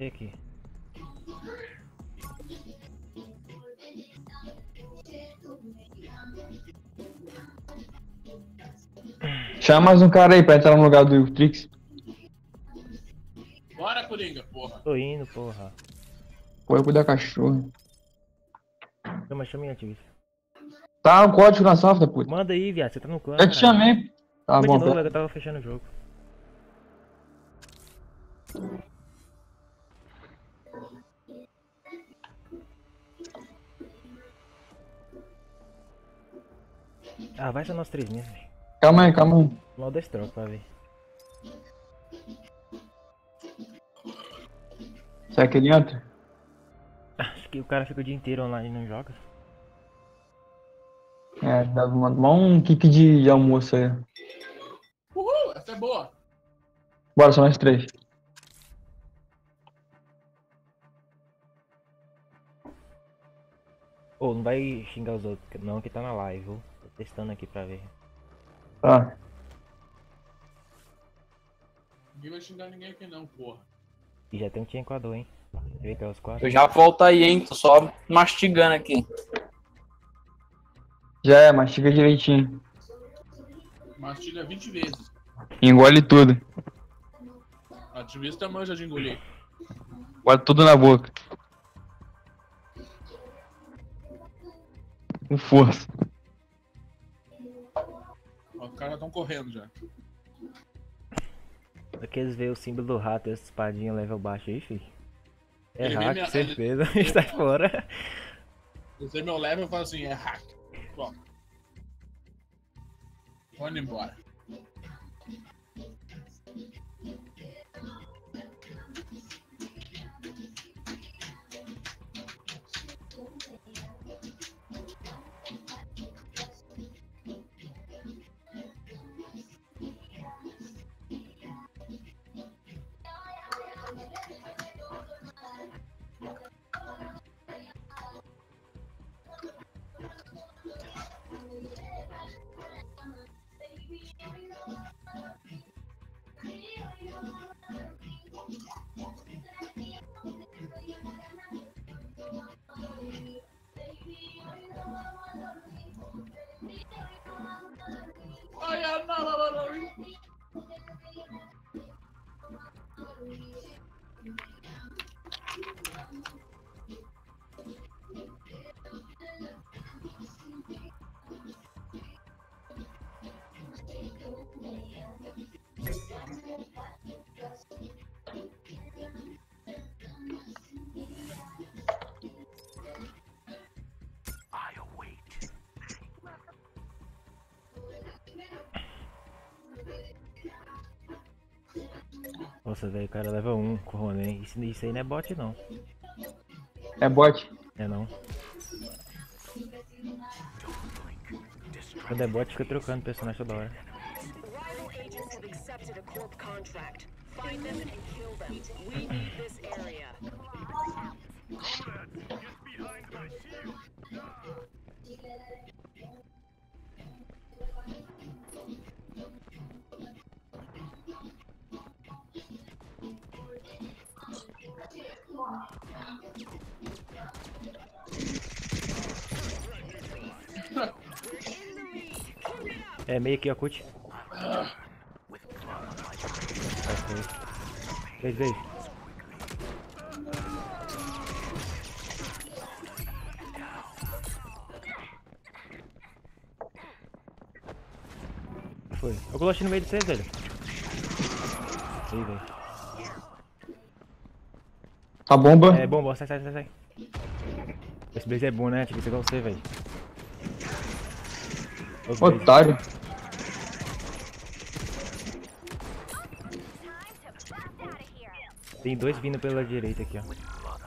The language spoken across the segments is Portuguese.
E aqui? Chama mais um cara aí pra entrar no lugar do Trix. Bora, Coringa, porra. Tô indo, porra. Pô, eu cuidar da cachorro. Chama, chama aí, ativista. Tá o código na safra, puta. Manda aí, viado. Você tá no clã. Eu te chamei. Tá Chama bom, novo, eu tava fechando o jogo. Ah, vai ser nós três mesmo. Calma aí, calma aí. Mal da troca pra ver. Será que ele entra? Acho que o cara fica o dia inteiro online e não joga. É, dá uma, dá um kick de, de almoço aí. Uhul, essa é boa. Bora, só nós três. Ô, não vai xingar os outros, não, que tá na live, viu? Testando aqui pra ver. Tá. Ninguém vai xingar ninguém aqui não, porra. E já tem um time equador, hein? É os quatro. Eu já volto aí, hein? Tô só mastigando aqui. Já é, mastiga direitinho. Mastiga 20 vezes. Engole tudo. Ativista manja de engolir. Bota tudo na boca. Com força. Caras tão correndo já. Aqueles vê o símbolo do rato e essa espadinha level baixo aí, fi. É Ele hack, minha- certeza. Está fora. Esse é meu level e fala assim, é hack. Bom. Vamos embora. Baby, you know, baby, you know. Nossa, velho, o cara level 1 com o Ronen. Isso, isso aí não é bot, não. É bot. É não. Quando é bot, fica trocando personagem toda hora. É meio aqui, ó, cut. Vez, vez. Foi. Eu coloquei no meio de vocês, velho. Ih, velho. Tá bomba. É bom, bom, sai, sai, sai, sai. Esse blaze é bom, né? Tipo, isso igual você, velho. Ô, Blaze. Tem dois vindo pela direita aqui, ó.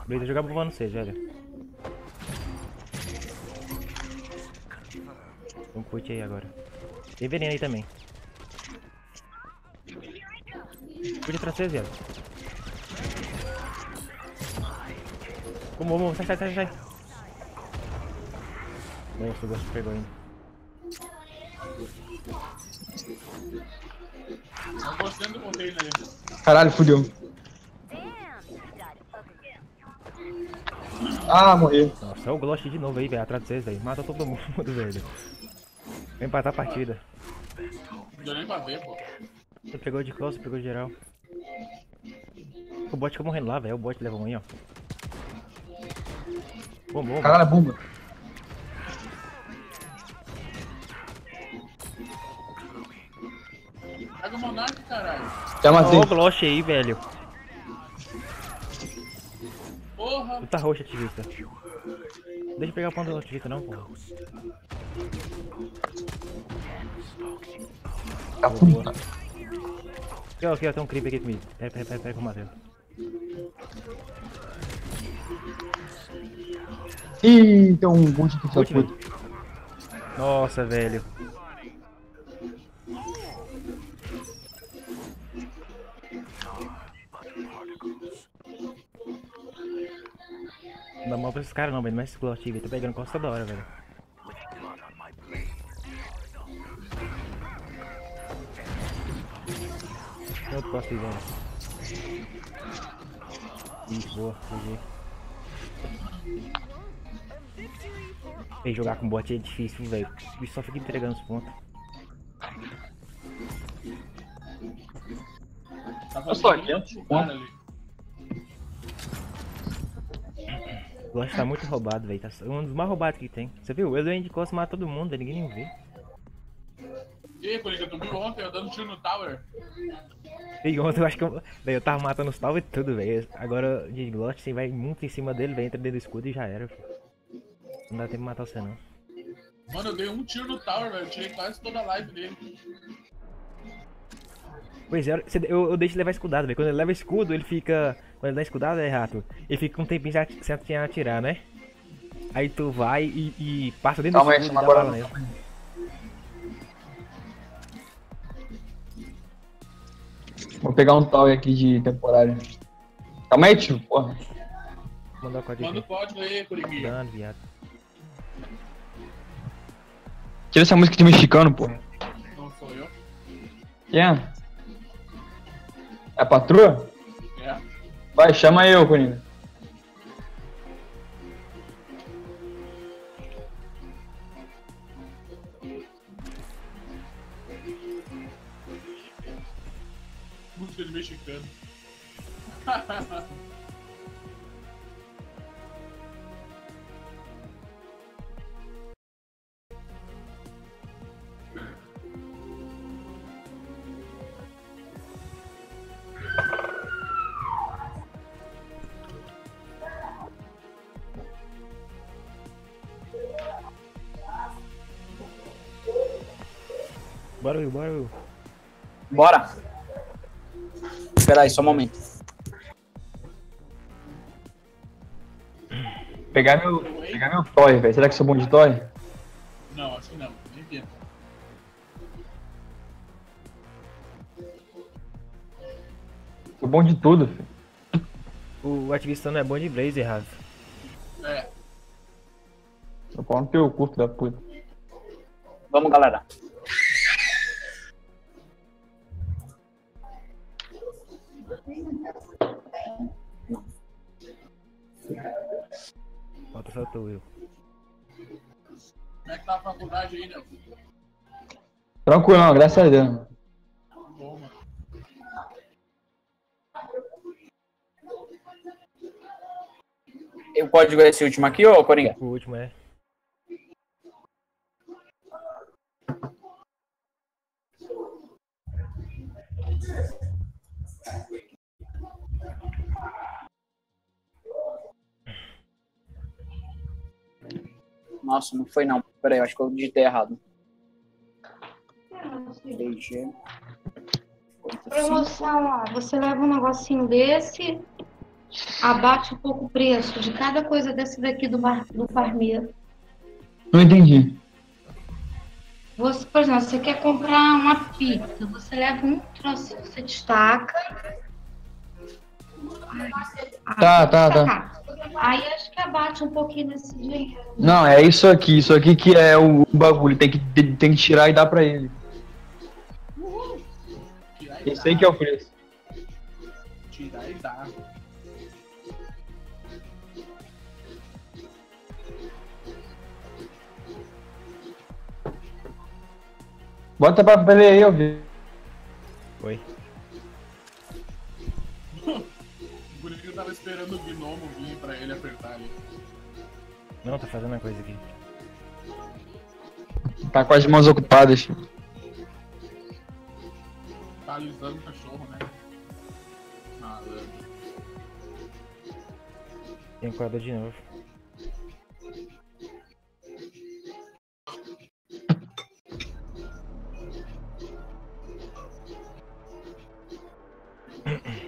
Blaze, jogar bomba no C, velho. Um cut aí agora. Tem veneno aí também. Cut pra vocês, velho. Como, como, sai, sai, sai, sai. Nossa, o Ghost pegou ainda. Container ali. Caralho, fudeu. Ah, morri. Nossa, é o Glost de novo aí, velho, atrás de vocês, velho. Mata todo mundo, velho. Vem empatar a partida. Não deu nem pra ver, pô. Você pegou de close, pegou de geral. O bot fica morrendo lá, velho. O bot leva um aí, ó. Bom, bom. Caralho, bomba. Pega o Monark, caralho. Já matei. O Glosh aí, velho. Porra. Tu tá roxo, ativista. Deixa eu pegar o ponto do ativista, não, porra. Tá puta. Aqui, ó, aqui, ó, tem um creep aqui comigo. Pera, pera, pera, pera que eu matei. Ih, tem um monte de puta. Nossa, velho. Não dá mal pra esses caras não, velho. Não é esse velho. Tô pegando costa da hora, velho. Tem outro costa aí, velho. Isso, boa, GG. Jogar com bot é difícil, velho. O bicho só fica entregando os pontos. Tá Eu só fazendo adianto, Gloss tá muito roubado, velho. Tá um dos mais roubados que tem. Você viu? Eu de costa mata todo mundo. Ninguém nem vê. E aí, Coringa, tu viu ontem eu dando tiro no tower? E ontem eu acho que eu, velho, eu tava matando os tal e tudo, velho. Agora de Gloss, você vai muito em cima dele, velho. Entra dentro do escudo e já era, filho. Não dá tempo de matar você, não. Mano, eu dei um tiro no tower, velho. Eu tirei quase toda a live dele. Pois é, eu, eu deixo ele levar escudado, velho. Quando ele leva escudo, ele fica. Quando ele dá escudado, é rato. Ele fica um tempinho já sem atirar, né? Aí tu vai e, e passa dentro Calma do aí, escudo agora. bala nele. Vou pegar um tal aqui de temporário. Calma aí, tio. Porra. Mandar o código Manda o código aí, Coringuinha. Dano, viado. Tira essa música de mexicano, porra. Não sou eu. Quem é? É a patroa? Vai, chama eu, Coringa. Música de mexicano. Bora. Espera aí, só um momento. Pegar meu. Pegar meu toy, velho. Será que eu sou bom de toy? Não, acho que não. Sou bom de tudo, filho. O ativista não é bom de Blazer, Rav. É. Eu pau no teu curto da puta. Vamos, galera. Tu, Will. Como é que tá a faculdade aí, né? Tranquilo, não, graças a Deus. E o código é esse último aqui, ô Coringa? O último é. Nossa, não foi não. Pera aí, eu acho que eu digitei errado. DG. Promoção, ó. Você leva um negocinho desse, abate um pouco o preço de cada coisa desse daqui do, bar, do farmeiro. Não entendi. Você, por exemplo, você quer comprar uma pizza, você leva um troço, você destaca. Tá, tá, tá. Aí abate um pouquinho nesse dinheiro. Não, é isso aqui, isso aqui que é o bagulho, tem que, tem que tirar e dar pra ele. Uhum. Esse aí que é o preço. Tirar e dar. Bota pra ele aí, eu vi. Oi. Esperando o gnomo vir pra ele apertar ali. Não, tá fazendo uma coisa aqui. Tá com as mãos ocupadas. Tá alisando o cachorro, né? Nada. Tem corda de novo.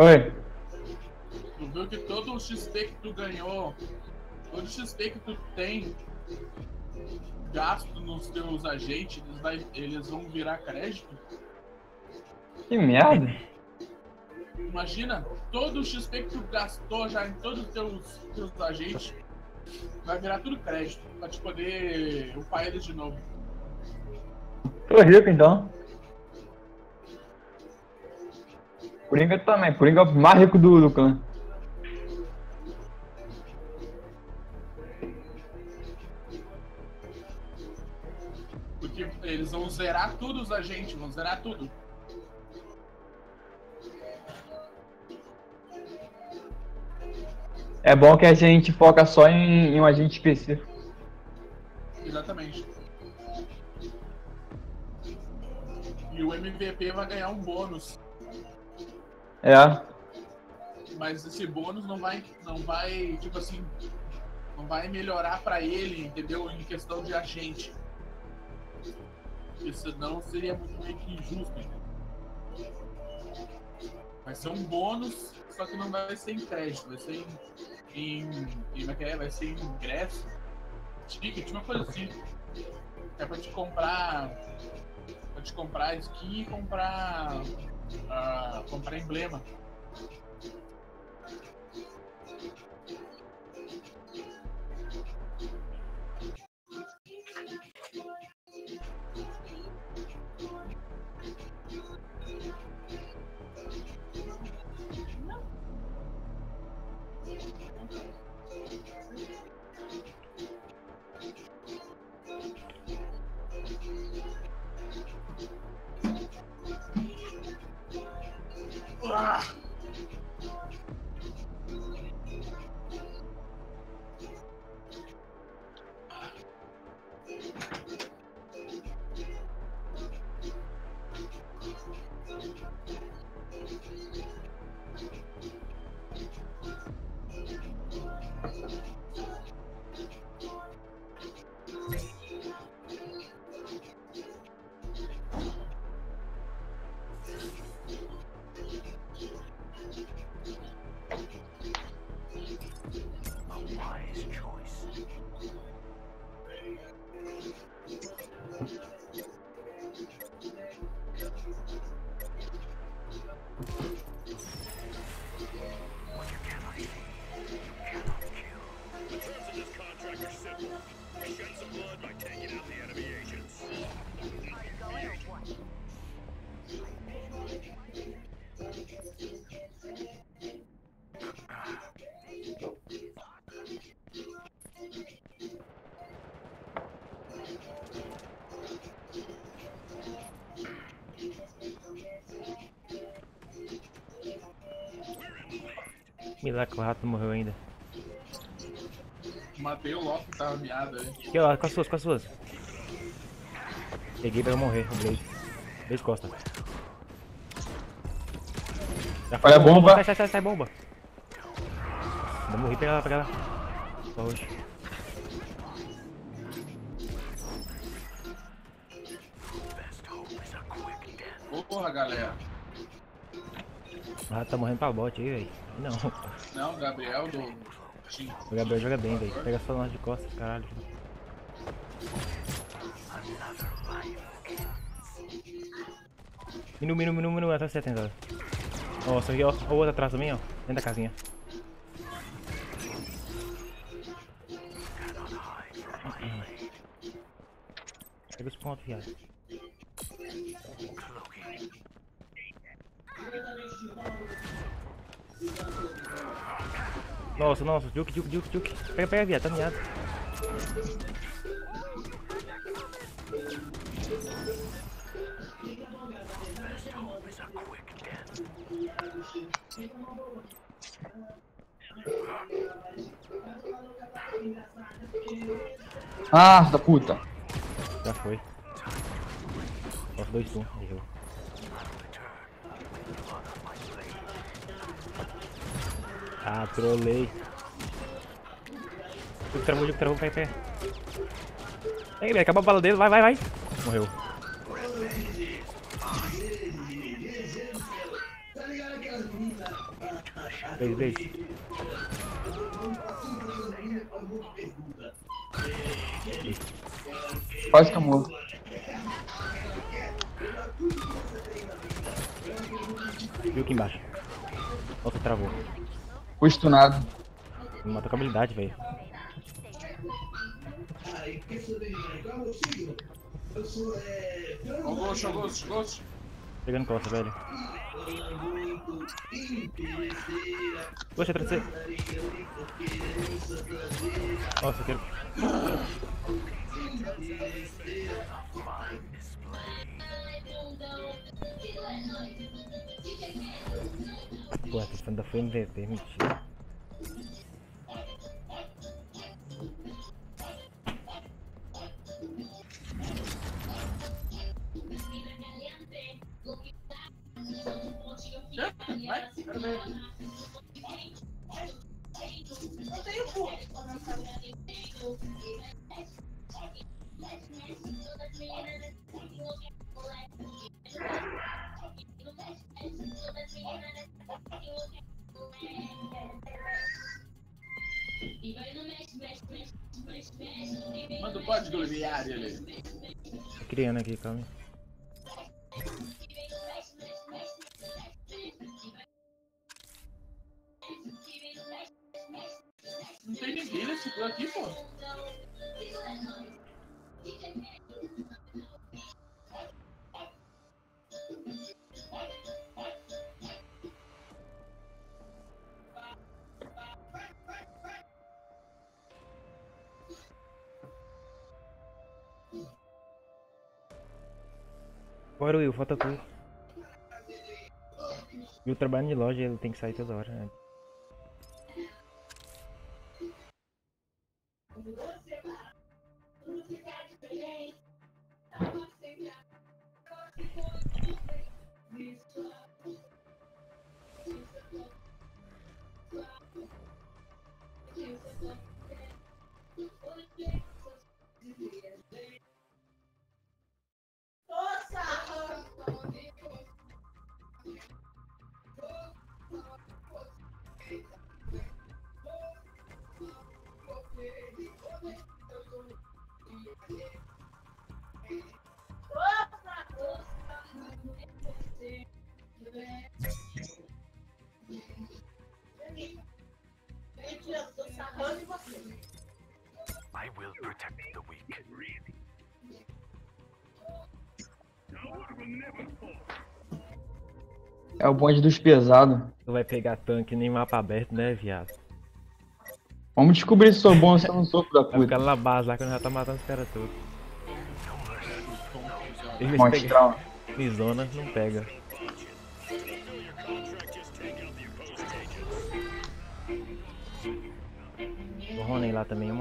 Oi. tu viu que todo o XP que tu ganhou, todo o XP que tu tem gasto nos teus agentes, eles, vai- eles vão virar crédito? Que merda. Imagina, todo o XP que tu gastou já em todos os teus, teus agentes vai virar tudo crédito pra te poder upar eles de novo. Tô rico então. Coringa também. Coringa é o mais rico do, do clã. Porque eles vão zerar tudo os agentes, vão zerar tudo. É bom que a gente foca só em, em um agente específico. Exatamente. E o MVP vai ganhar um bônus. É. Mas esse bônus não vai, não vai, tipo assim, não vai melhorar pra ele, entendeu? Em questão de agente. Porque senão seria muito meio que injusto. Vai ser um bônus, só que não vai ser em crédito, vai ser em. em como é que é? Vai ser em ingresso, ticket, uma coisa assim. É pra te comprar. Pra te comprar skin e comprar. Ah, comprar emblema. Que o rato não morreu ainda. Matei o Loki que tava miado aí. Aqui, ó, com as suas, com as suas. Peguei pra eu morrer, o Blaze. Blaze Costa. Já foi Olha a bomba. Sai, sai, sai, sai, bomba. Não morri, pega lá, pega lá. Só hoje. Porra, galera. Ah, tá morrendo pra bot aí, velho. Não. Não, Gabriel do. O Gabriel joga bem, velho. Pega só nós de costas, caralho. Minu, minu, minu, minu, atrás de 70. Ó, aqui, ó. O outro atrás também, ó. Dentro da casinha. Pega os pontos, viado. Nossa, nossa, Juke, Juke, Juke, Juke. Pega, pega, viado, tá miado. Ah, da puta. Já foi. Nossa, dois turnos. Ah, trolei. Juke travou, Juke travou, pega, pega. Ei, velho, acabou a bala dele, vai, vai, vai. Morreu. Beijo, beijo. Quase que eu morro. Viu aqui embaixo. Nossa, travou. Fui stunado. Me matou com habilidade, velho. Ó, Ghost, ó, Ghost, Ghost. Pegando costa, velho. Poxa, atrás de. Nossa, eu quero. Pô, essa ainda foi MVP, mentira. Já? Vai, quero ver. Manda o código diário ali. Tô criando aqui, calma. Trabalho de loja, ele tem que sair toda hora, né? Bonde dos pesados. Tu vai pegar tanque nem mapa aberto, né, viado? Vamos descobrir se sou bom ou se eu não sou, da Vai puta. ficar lá na base lá quando já tá matando os caras todos. Em vez de pegar Monstrão. em zona, não pega. O Ronen lá também é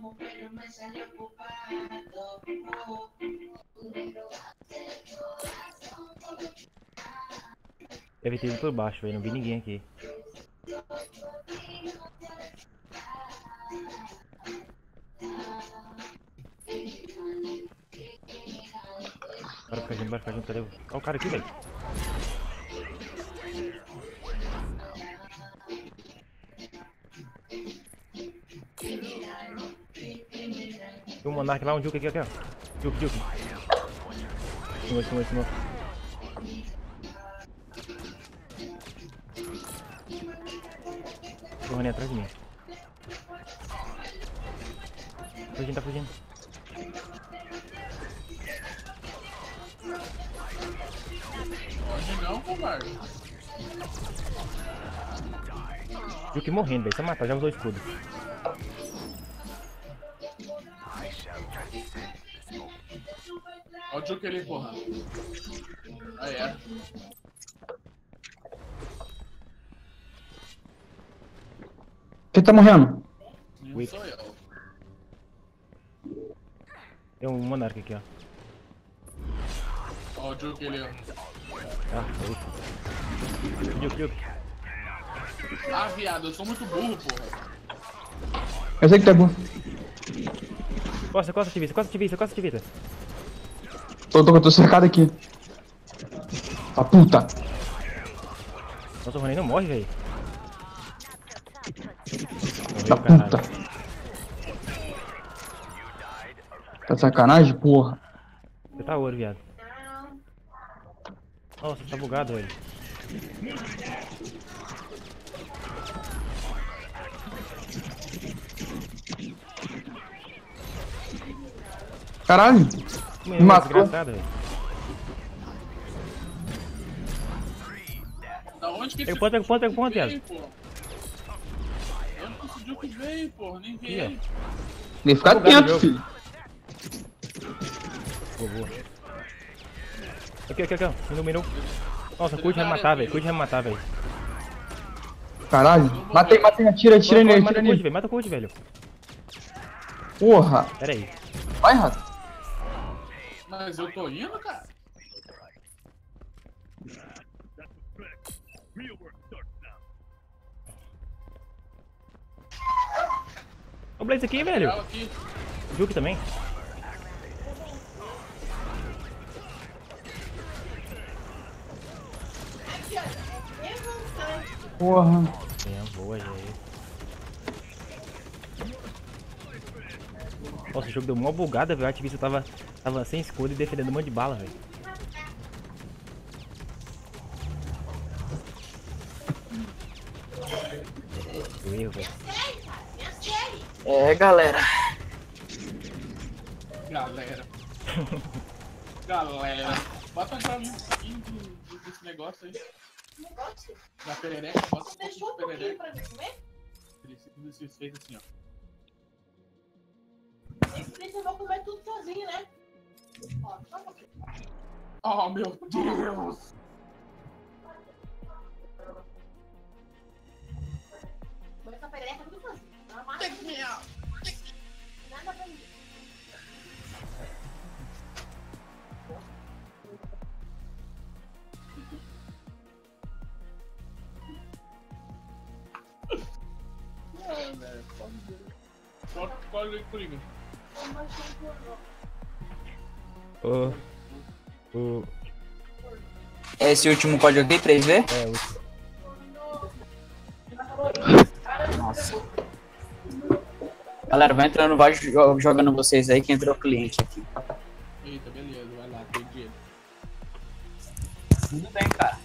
Monark, velho. Deve ter ido por baixo, velho. Não vi ninguém aqui. Bora ficar junto, bora ficar junto, Olha o cara aqui, velho. Monark lá, um Juke aqui, aqui, ó. Juke, Juke. Estimou, estimou, estimou. O Rony atrás de mim. Fugindo, tá fugindo. Pode não, covarde. Que morrendo, velho. Só matar, já usou o escudo. Juke ali, porra. Aí é. Quem tá morrendo? Não sou eu. Tem um monarca aqui, ó. Olha o Juke ali, ó. Ah, foi. Juke, Juke. Ah, viado, eu sou muito burro, porra. Eu sei que tu é burro. Costa, costa, ativista, costa, ativista, costa, ativista. Tô, tô, tô cercado aqui. Tá puta. Nossa, o Rony não morre, velho. Tá Morreu, puta. Tá de sacanagem, porra. Você tá ouro, viado. Nossa, tá bugado, velho. Caralho. Me matou. Da onde que Pega esse o ponto, pega o ponto, pega o ponto, viado. porra? Da onde que esse Juke veio, porra? Nem vi ele. Tem que ficar Tá o atento, filho. Boa, boa. Aqui, aqui, aqui, ó. Minu, minu. Nossa, curte vai me matar, velho. Curte vai me matar, velho. Caralho. Matei, matei, atira, atira Corre, corre, nele, Mata atira o curte, nele. velho. Mata o curte, velho. Porra. Pera aí. Vai, rato. Mas eu tô indo, cara. Ô, Blaze aqui, velho. Aqui. Juke também. Porra. É, boa, gente. Nossa, o jogo deu uma bugada, velho. O ativista tava, tava sem escudo e defendendo um monte de bala, velho. Erro, velho. É, galera. Galera. Galera. Bota pra mim um pouquinho de- de- desse negócio aí. Da perereca, bota um pouquinho de perereca. Esse- esse- esse feito assim, ó. Eu vou comer tudo sozinho, né? Oh, meu Deus! Vou essa perereca tudo sozinho. Não amassa nada pra mim. Só escolhe o Coringa. Ô. Ô. Esse último código aqui, 3V? É, o. Nossa. Galera, vai entrando, vai jo- jogando vocês aí que entrou cliente aqui. Eita, beleza, vai lá, tem dinheiro. Tudo bem, cara.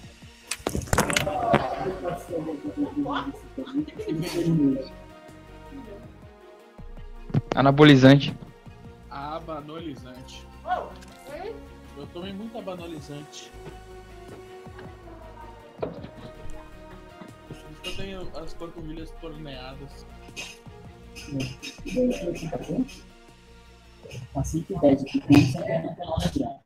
Anabolizante. Abanolizante. Eu tomei isso que eu tenho as panturrilhas torneadas. Assim que 10 aqui, tem 199 gramas.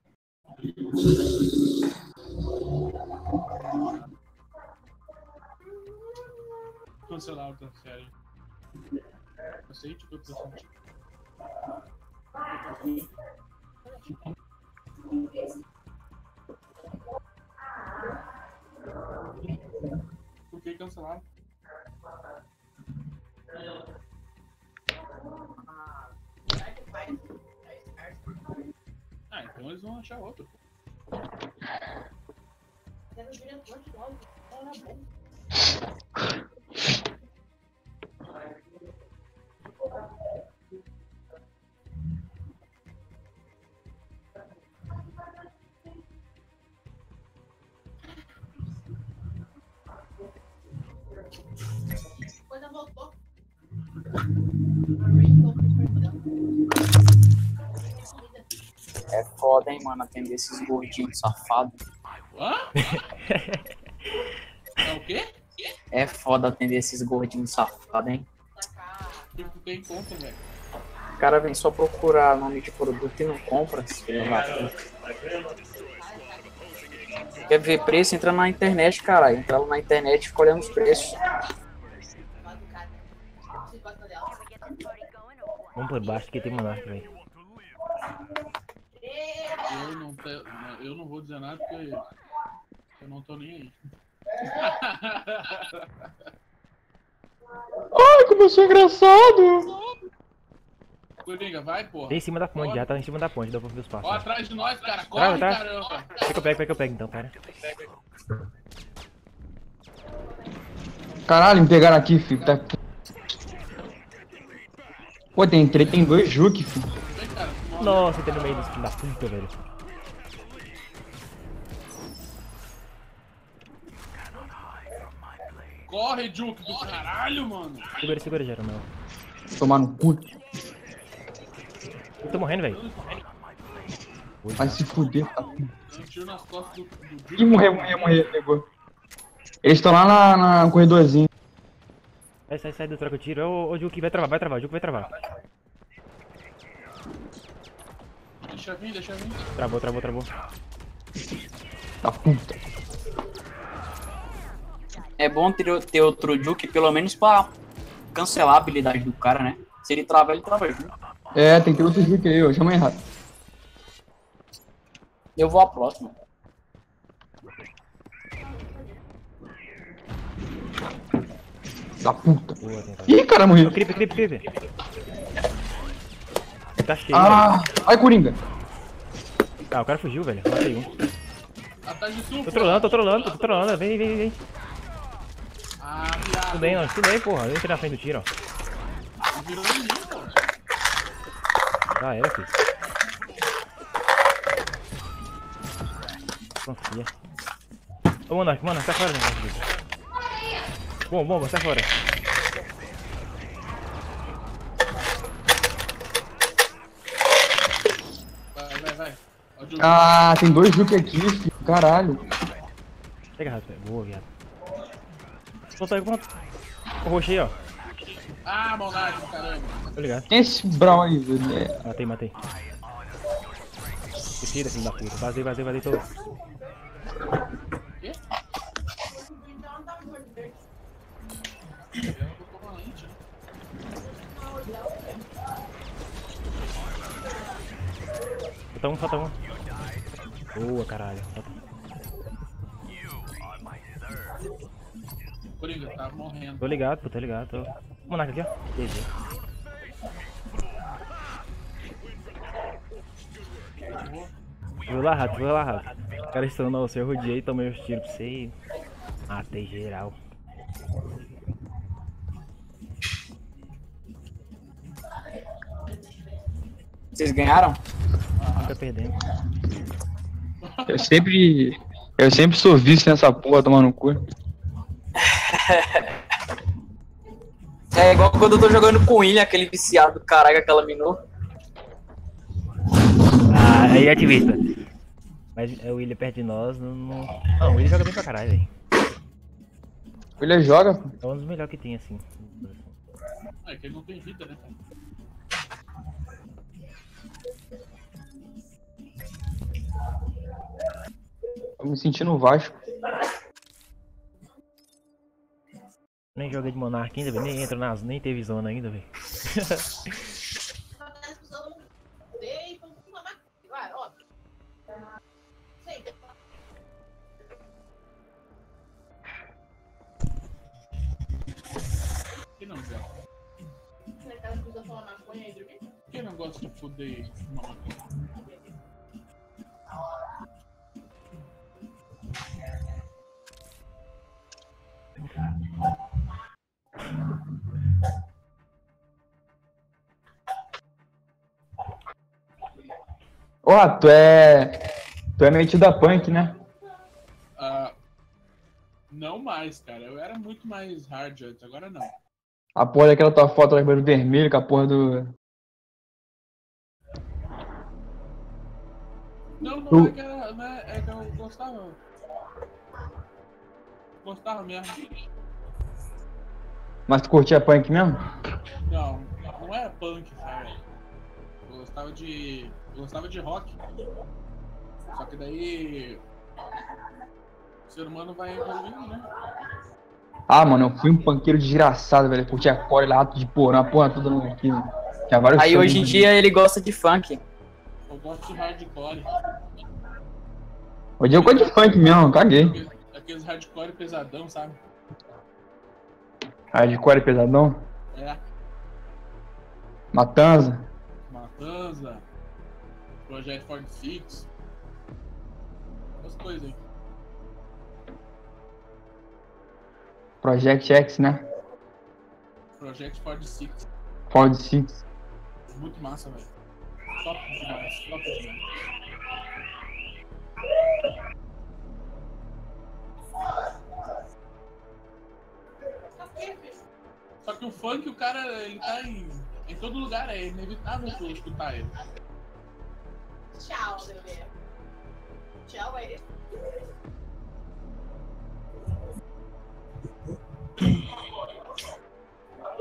Cancelar o transfere. Aceite o que eu tô. Por que cancelar? Ah, então eles vão achar outro. Coisa voltou. É foda, hein, mano, atender esses gordinhos safados. É o quê? É foda atender esses gordinhos safados, hein? Tem conta, velho. O cara vem só procurar nome de produto e não compra. Quer ver preço? Entra na internet, caralho. Entra na internet e fica olhando os preços. Vamos por baixo que tem monarca, velho. Eu não, te- eu não vou dizer nada porque eu não tô nem aí. Ai, como eu sou engraçado! Coringa, vai, porra. Tem em cima da ponte, já tá em cima da ponte, dá pra ver os Ó, passos. atrás de nós, cara. Corre, trava. caramba. Pega que eu pego, pega que eu pego então, pera. Caralho, me pegaram aqui, filho. Tá... Pô, tem, tem dois Juke, filho. Nossa, tem no meio filhos da puta, velho. Corre, Juke do caralho, mano. Segura, segura, Jeromel. Tomar no cu. Eu tô morrendo, velho. Vai se fuder, tá? Ih, morreu, morreu, morreu, pegou. Eles estão lá na, na corredorzinho. Sai, sai, sai do troca o tiro. Ô, ô, Juque, vai travar, vai travar, Juque vai travar. Deixa vir, deixa vir. Travou, travou, travou. Tá puta. É bom ter, ter outro Juke, pelo menos pra cancelar a habilidade do cara, né? Se ele trava, ele trava junto. É, tem que ter outro Juke aí, ó. Chama errado. Eu vou à próxima. Da puta. Ih, cara, morri. Creep, creep, creep. Tá cheio, Ah, ai, Coringa. velho. Ah, o cara fugiu, velho. Matei um. Tô trolando, tô trolando, tô trolando. Vem, vem, vem. Ah, viado. Tudo bem, não. Tudo bem, porra. Eu entrei na frente do tiro, ó. Virou em mim, pô. Já era, filho. Confia. Ô, Monark, Monark, sai fora, Monark. Bom, bomba, sai fora. Vai, vai, vai. Ah, tem dois Juke aqui, filho. Caralho. Pega rápido, velho. Boa, viado. Solta aí, pronto. O roxo aí, ó. Ah, maldade, caramba. Tô ligado. Quem é esse Brown aí, velho? Matei, matei. Se tira, filho da puta. Vazei, vazei, vazei todo. Falta um, falta um. Boa, caralho. Coringa, tá morrendo. Tô ligado, pô, tô ligado. Tô... Monarca aqui, ó. Vou lá, rato, vou lá, rato. Os caras estão no seu rodeei, tomei os tiros pra você e matei geral. Vocês ganharam? Nunca perdemos. Eu sempre. Eu sempre sou vice nessa porra tomando cu. É igual quando eu tô jogando com o William, aquele viciado do caralho, aquela minô. Ah, aí ativista. Mas é, o William perto de nós, não. Não, não o William joga bem pra caralho, velho. Ele joga, pô. É um dos melhores que tem, assim. É que ele não tem vida, né? cara? Tô me sentindo Vasco. Nem joga de Monarca ainda. Nem entra nas. Nem teve zona ainda, velho. Ó, tu é. Tu é metido a punk, né? Ah, não mais, cara. Eu era muito mais hard antes, agora não. A porra daquela tua foto lá cabelo vermelho com a porra do. Não, não Tu- é que era, não é, é que eu gostava. Gostava mesmo. Mas tu curtia punk mesmo? Não, não é punk, sabe? Eu gostava de. Eu gostava de rock. Só que daí. O ser humano vai evoluindo, né? Ah, mano, eu fui um panqueiro desgraçado, velho. Curtia core, lato de porão, a porra toda no aqui. Tinha vários Aí hoje em dia ele gosta de funk. Eu gosto de hardcore. Hoje eu gosto de funk mesmo, caguei. Aqueles- Aqueles hardcore pesadão, sabe? Hardcore pesadão. É. Matanza. Matanza. Project 46. Essas coisas aí. Project X, né? Project 46. Ford Six. Muito massa, velho. Top demais, top demais. Só que o funk, o cara, ele tá em, em todo lugar, é inevitável tu escutar ele. Tchau, bebê. Tchau aí.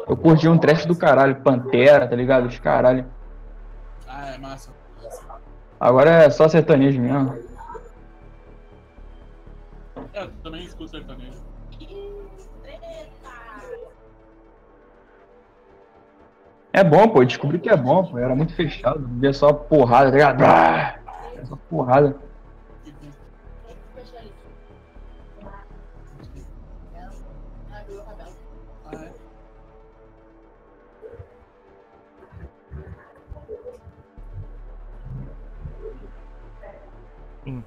Eu curti um trash do caralho, Pantera, tá ligado? Os caralho. Ah, é massa. Agora é só sertanejo mesmo. É, eu também escuto sertanejo. É bom, pô, descobri que é bom, pô. Era muito fechado, via só porrada, tá ligado? Ah, só porrada. Ah, é.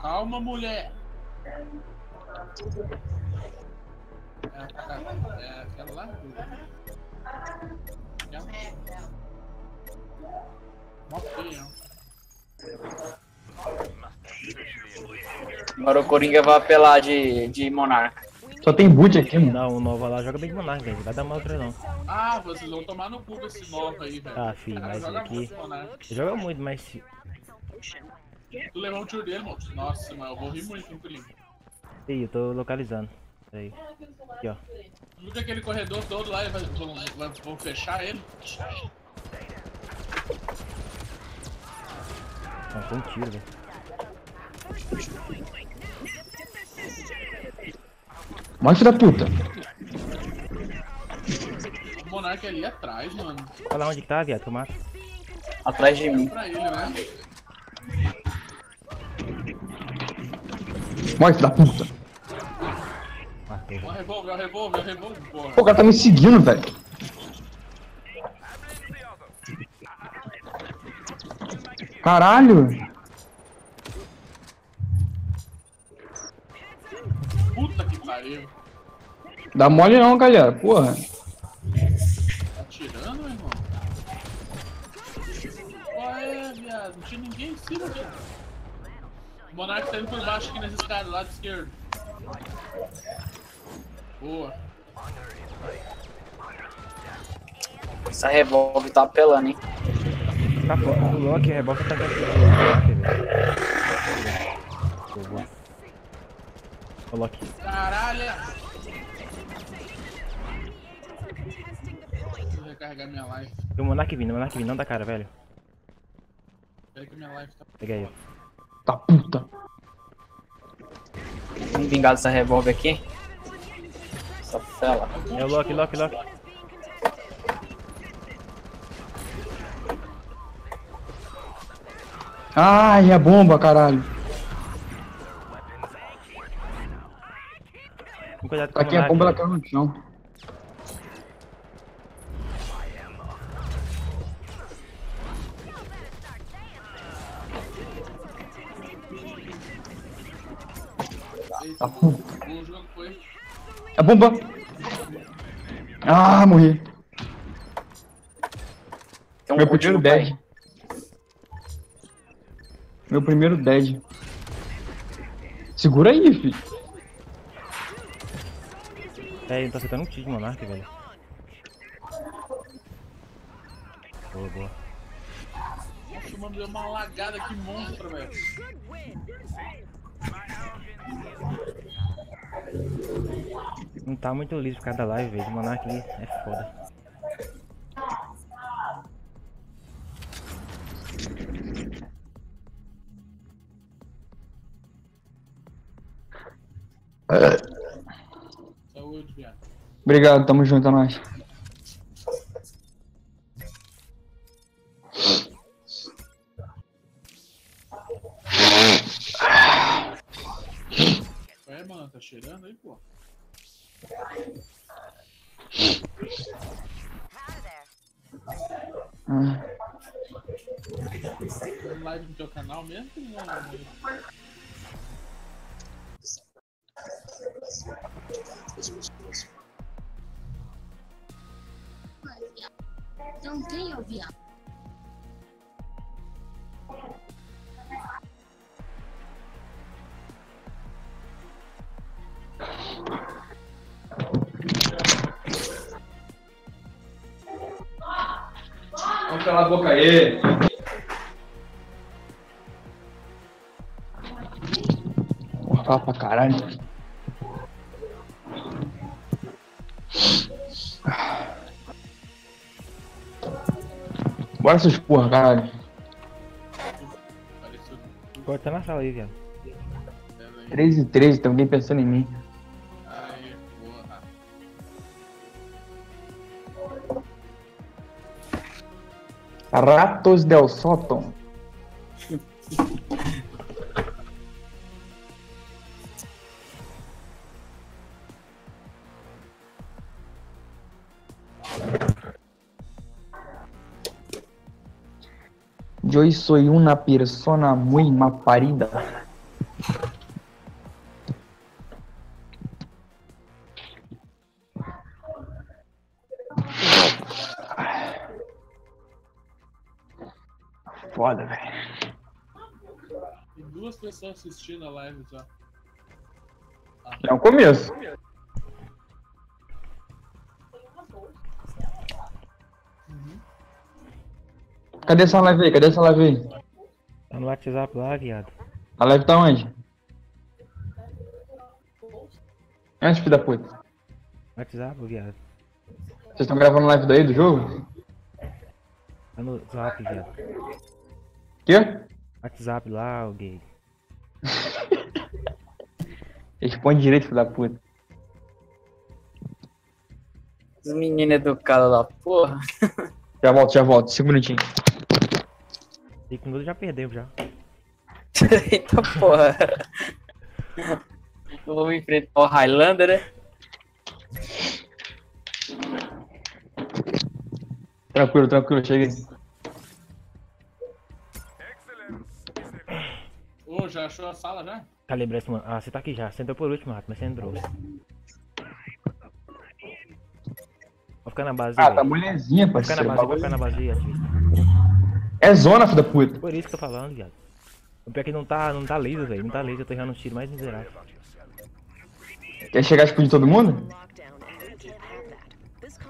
Calma, mulher. É, a- é aquela lá? Aquela? É, é. Mó feia, ó. Agora o Coringa vai apelar de, de Monarca. Só tem boot aqui, mano. Não, o Nova lá joga bem de Monarca, gente. Vai dar mal outra não. Ah, vocês vão tomar no cu desse novo aí, velho. Ah, filho, mas aqui-. Joga muito, mas. Tu levou um tiro dele, mano. Nossa, mas eu vou rir muito, hein, Coringa. Ih, eu tô localizando. Aí. Aqui, ó. Que aquele corredor todo lá, vai- vão, vão- vão fechar ele? Não, foi um tiro, velho. Filho da puta. O Monarca ali atrás, mano. Olha lá onde que tá, viado. Tu mata. Atrás de mim. Pra ele, né? Mó filho da puta. Matou, Ó, velho. revólver, ó, revólver, ó, revólver, porra. Pô, o cara tá me seguindo, velho. Caralho. Puta que pariu. Dá mole não, galera. Porra. Tá tirando, meu irmão? Qual é, viado? Não tinha ninguém em cima, viado. O Monarca tá indo por baixo aqui nessa escada, lado esquerdo. Boa. Essa revólver tá apelando, hein? Tá fora. O Loki, a reboca tá velho. Boa, boa. Ô, Loki. Caralho! Vou recarregar minha live. Tem o Monark vindo, o Monark vindo. Não dá cara, velho. Que minha live tá. Pega aí, ó. Tá puta. Vamos vingar dessa revólver aqui. Essa fela. É o Loki, Loki, Loki. Ai, a bomba, caralho. Aqui a Monark. bomba ela caiu no chão. Tá puta. o jogo foi. A bomba. Ah, morri. Meu ult primeiro dead. Meu primeiro dead. Segura aí, filho. É, ele tá acertando um tiro de Monark, velho. Boa, boa. Nossa, mano, deu uma lagada que monstro, velho. Não tá muito liso por causa da live, velho. Monark é foda. Saúde, viado. Obrigado, tamo junto, é nóis. É, mano, tá cheirando aí, pô. Tem live no teu canal mesmo? Não tem, ô viado. Vamos calar a boca aí. Fala pra caralho. Bora essas porra, caralho. Tá na sala aí, viado. aí. 13 e 13, tem alguém pensando em mim. 14 Del Sotton. Yo soy una persona muito parida. Assistindo a live já. É o começo. Cadê essa live aí? Cadê essa live aí? Tá no WhatsApp lá, viado. A live tá onde? Antes, filho da puta. WhatsApp, viado. Vocês estão gravando live daí do jogo? Tá no zap, viado. Quê? WhatsApp lá, o gay. Responde direito, filho da puta. Os meninos educados da porra. Já volto, já volto. Cinco minutinhos. E com tudo já perdeu já. Eita porra. Eu vou enfrentar o Highlander, né? Tranquilo, tranquilo, cheguei. Ô, já achou a sala já? Calibrei esse mano. Ah, você tá aqui já. Você entrou por último, Rato, mas você entrou. Vou ficar na base, Ah, velho. tá molezinha, Vou ficar na parceiro. base, vou ficar na base ativista. É zona, filho da puta. Por isso que eu tô falando, viado. O pior é que não tá, não tá liso, velho. Não tá liso, eu tô errando os tiros mais miseráveis. Quer chegar a explodir todo mundo?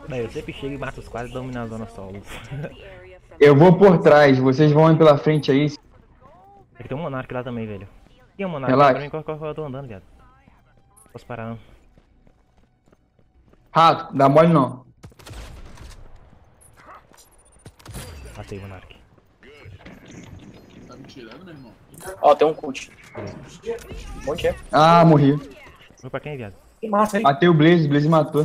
Velho, eu sempre chego e mato os quadros e domino a zona solo. Eu vou por trás, vocês vão pela frente aí. Tem que ter um Monark lá também, velho. Um Monark Relaxa. pra mim, qual, qual, qual eu tô andando, viado. Posso parar não. Rato, dá mole não. Matei o Monark. Tá me tirando, meu irmão? Ó, tem um cult. Onde é? Ah, morri. Foi pra quem, viado? Que massa, hein? Matei o Blaze, Blaze matou.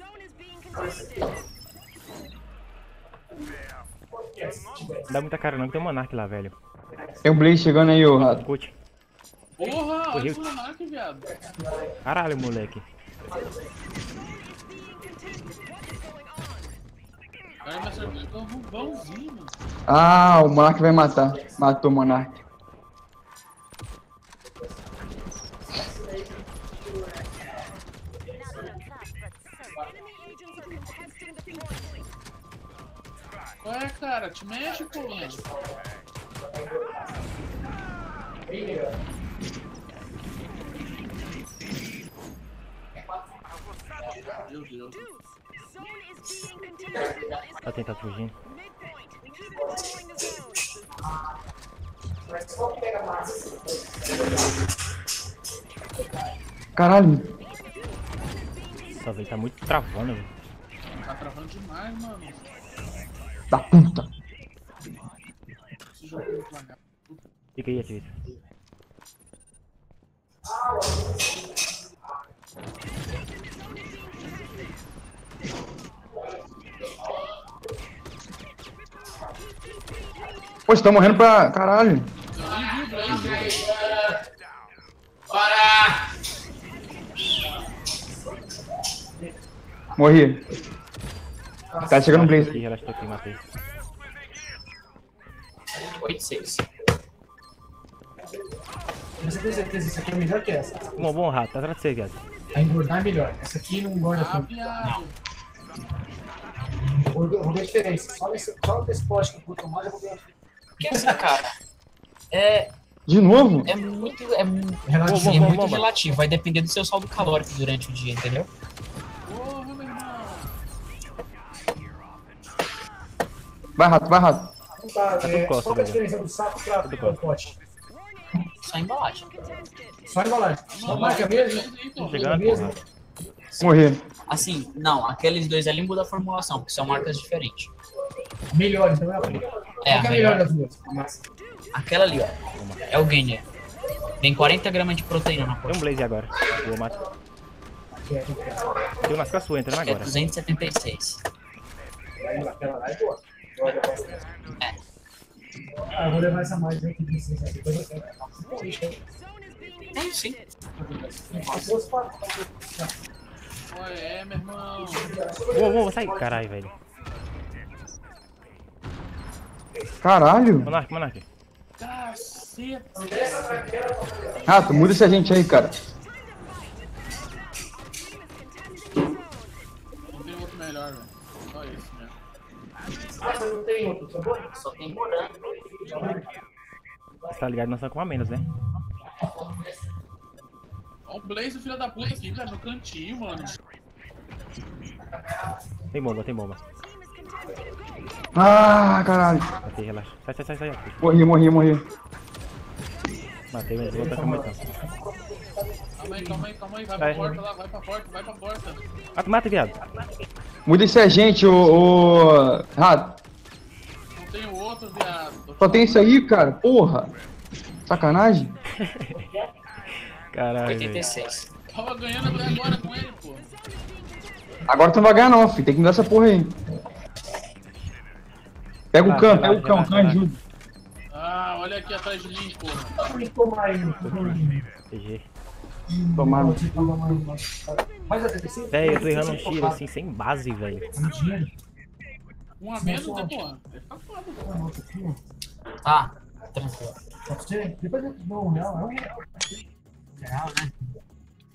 zone is being contested. Não dá muita cara não, que tem um Monark lá, velho. Tem o Blaze chegando aí, ô rato. Coach. Porra, olha esse monarca, viado. Caralho, moleque. O cara um mano. Ah, o Monark vai matar. Matou o Monark. Qual é, cara? Te mexe, pô. Meu Deus. Tá tentando fugir. Caralho. Essa velho tá muito travando, velho. Tá travando demais, mano. Da puta. Fica aí, ativista. Pô, você tá morrendo pra. Caralho. Morri. Tá chegando um Blaze. Ih, relaxa, tô aqui, matei. 8, 6. Você tem certeza que isso aqui é melhor que essa? Bom, bom, rato, tá atrás de você, viado. A engordar é melhor. Essa aqui não engorda Ah, tanto. viado. Vou, vou ver a diferença. Só nesse, só nesse pote que eu vou tomar, eu vou ver a diferença. Porque assim, cara, é, De novo? é muito, é, Relativo. é muito relativo. Vai depender do seu saldo calórico durante o dia, entendeu? Vai, rato, vai, rato. Tá, é, costa, qual que é a velho. diferença do saco pra, pra pote? Só embalagem. Só a embalagem. Só a marca mesmo? Mesmo? porra. Morri. Assim, não, aqueles dois ali muda a formulação, porque são marcas diferentes. Melhor, então é a Qual É, a é melhor das duas? Aquela ali, ó. É o Gainer. Tem 40 gramas de proteína na Tem porta. um blaze agora. Vou matar. É, é. Tem um nas costas sua, entrando É agora. 276. Aí, Aquela lá é boa. É. Ah, eu vou levar essa mais aqui de licença. Depois eu tenho. Tem sim. Qual é, meu irmão? Vou, vou, sai. Caralho, velho. Caralho. Monark, Monark. Caceta. Rato, muda esse agente aí, cara. Você não tem outro sabor? Só tem morango. Você tá ligado? Nós estamos com a menos, né? Ó o Blaze, filho da puta, aqui, velho, no cantinho, mano. Tem bomba, tem bomba. Ah, caralho. Matei, relaxa. Sai, sai, sai, sai. aqui. Morri, morri, morri. Matei, mas vou tacar muito. Calma aí, calma aí, calma aí. Vai Vai. pra porta lá, vai pra porta, vai pra porta. Mata, mata, viado. Muda esse agente, ô. ô... Rato. Não tem o outro, viado. Só tem isso aí, cara. Porra. Sacanagem. Caralho, velho. 86. Tava ganhando agora com ele, pô. Agora tu não vai ganhar não, filho. Tem que mudar essa porra aí. Pega o cão, pega o cão, relaxa, cão ajuda. Ah, olha aqui atrás de mim, porra. Tomar aí. GG. Tomar no- Mas? Velho, eu tô errando um tiro assim, sem base, velho. Um a menos, né, porra? Foda, pô. Tá, tranquilo. Pra você? Depois eu dou um real. É um real. Real, né?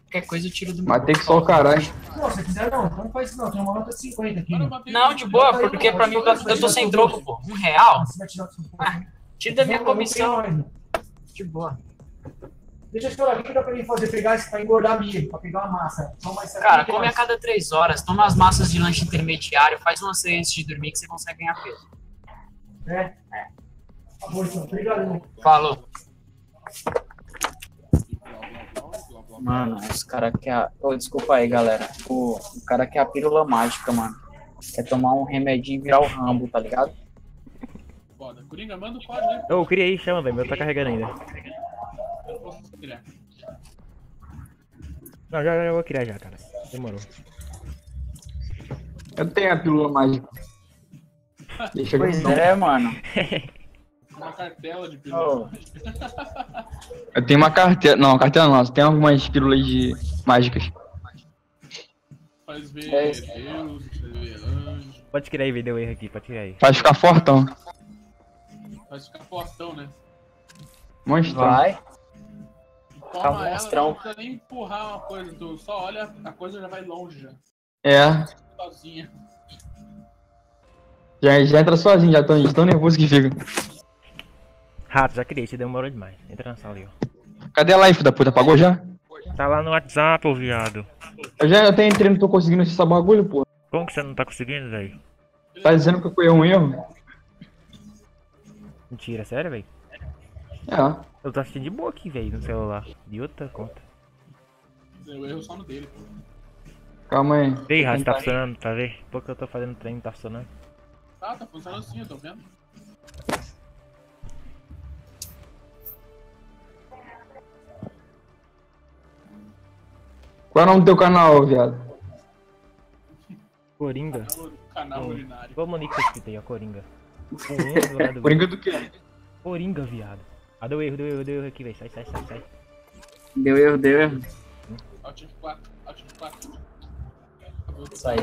Qualquer coisa eu tiro do meu. Matei que só o caralho. Não, se quiser não, então não faz isso não. Tem uma nota de 50 aqui. Né? Não, de boa, porque pra mim eu tô- sem troco, pô. Um real? Seu Ah, tira da minha tem comissão. De boa. Deixa eu te falar, o que dá pra mim fazer? Pegar pra engordar milho, pra pegar uma massa. Cara, come a cada 3 horas, toma as massas de lanche intermediário, faz uma ceia antes de dormir que você consegue ganhar peso. É? É. Tá bom, então. Obrigado, irmão. Falou. Mano, os caras quer. Ô, desculpa aí, galera. O, o cara quer a pílula mágica, mano. Quer tomar um remedinho e virar o Rambo, tá ligado? Foda. Coringa, manda o código aí. Eu queria ir, chama, velho. Meu tá carregando ainda. Eu posso criar. Não, já, já vou criar já, cara. Demorou. Eu tenho a pílula mágica. Deixa eu Pois é, mano. Uma cartela de pílula. Eu tenho uma cartela. Não, cartela não. Tem algumas pílulas de mágicas. Faz ver É. Deus, faz ver anjo. Pode criar aí, velho. Deu erro aqui, pode criar aí. Faz ficar fortão. Faz ficar fortão, né? Monstrão. vai. Toma Tá ela, monstrão. não precisa nem empurrar uma coisa. Tu só olha, a coisa já vai longe já. É. Sozinha. Já, já entra sozinho, já tão, de tão nervoso que fica. Rato, já criei, você demorou demais. Entra na sala aí, ó. Cadê a live da puta? Apagou já? Tá lá no WhatsApp, ô viado. Eu já até entrei, não tô conseguindo esse bagulho, pô. Como que você não tá conseguindo, velho? Tá dizendo que foi um erro? Mentira, sério, velho? É. Eu tô assistindo de boa aqui, velho, no celular. De outra conta. Eu erro só no dele, pô. Calma aí. Ei, Rato, tá funcionando, tá vendo? Porque eu tô fazendo treino, tá funcionando. Tá, tá funcionando assim, eu tô vendo. Qual é o nome do teu canal, viado? Coringa. Canal Hum. urinário. Qual o nome que escrito aí, ó, Coringa? Um do Coringa do quê? Coringa, viado. Ah, deu erro, deu erro, deu erro aqui, velho. Sai, sai, sai, sai. Deu erro, deu erro. Alt F4, Alt F4. Sai.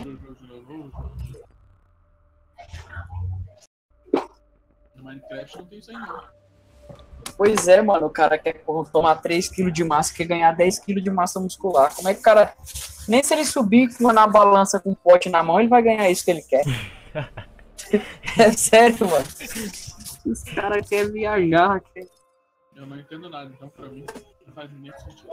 No Minecraft não tem isso aí não. Pois é, mano, o cara quer tomar 3kg de massa, quer ganhar 10kg de massa muscular. Como é que o cara. Nem se ele subir na balança com um pote na mão, ele vai ganhar isso que ele quer. é sério, mano. Os caras querem viajar. Quer... Eu não entendo nada, então pra mim não faz nem sentido.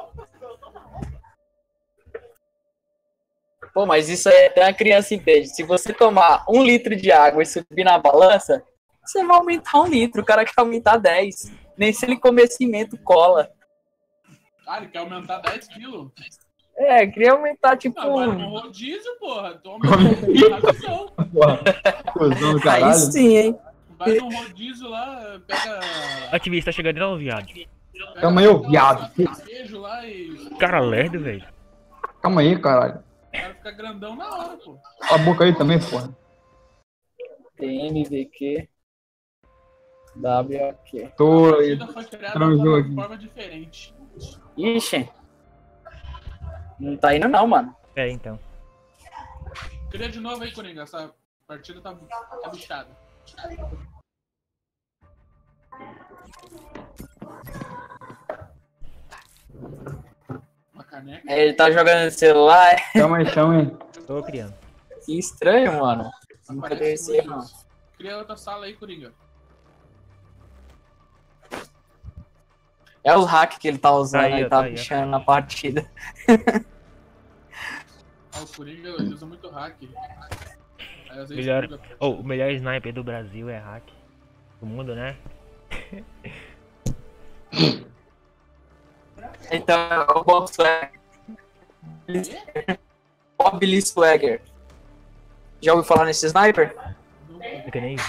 Pô, mas isso aí até uma criança entende. Se você tomar um litro de água e subir na balança, você vai aumentar um litro. O cara quer aumentar 10. Nem se ele comer cimento, cola. Ah, ele quer aumentar 10 quilos? É, queria aumentar tipo. Agora no rodízio, porra. Toma cuzão do Aí caralho. sim, hein? Vai no rodízio lá, pega. Ativista tá chegando novo, viado. pega Calma aí, ô, viado. lá e. Cara lerdo, velho. Calma aí, caralho. O cara fica grandão na hora, pô. Cala a boca aí também, porra. TMVQ. WQ. Tô A aí. partida foi criada Transou aqui. forma diferente. Ixi. Não tá indo não, mano. É, então. Cria de novo aí, Coringa. Essa partida tá, tá bichada. Caneca. Ele tá jogando no celular. é? Calma aí, calma aí. Tô criando. Que estranho, mano. Nunca deu não. Cria outra sala aí, Coringa. É os hacks que ele tá usando Tá aí, ó, tá tá aí, na partida. Ah, o Coringa ele usa muito hack. Aí, às vezes, Melhor. Oh, o melhor sniper do Brasil é hack. Do mundo, né? Então, é o Bob Swagger. Bob Lee Swagger. Já ouviu falar nesse sniper? É que eu nem vi.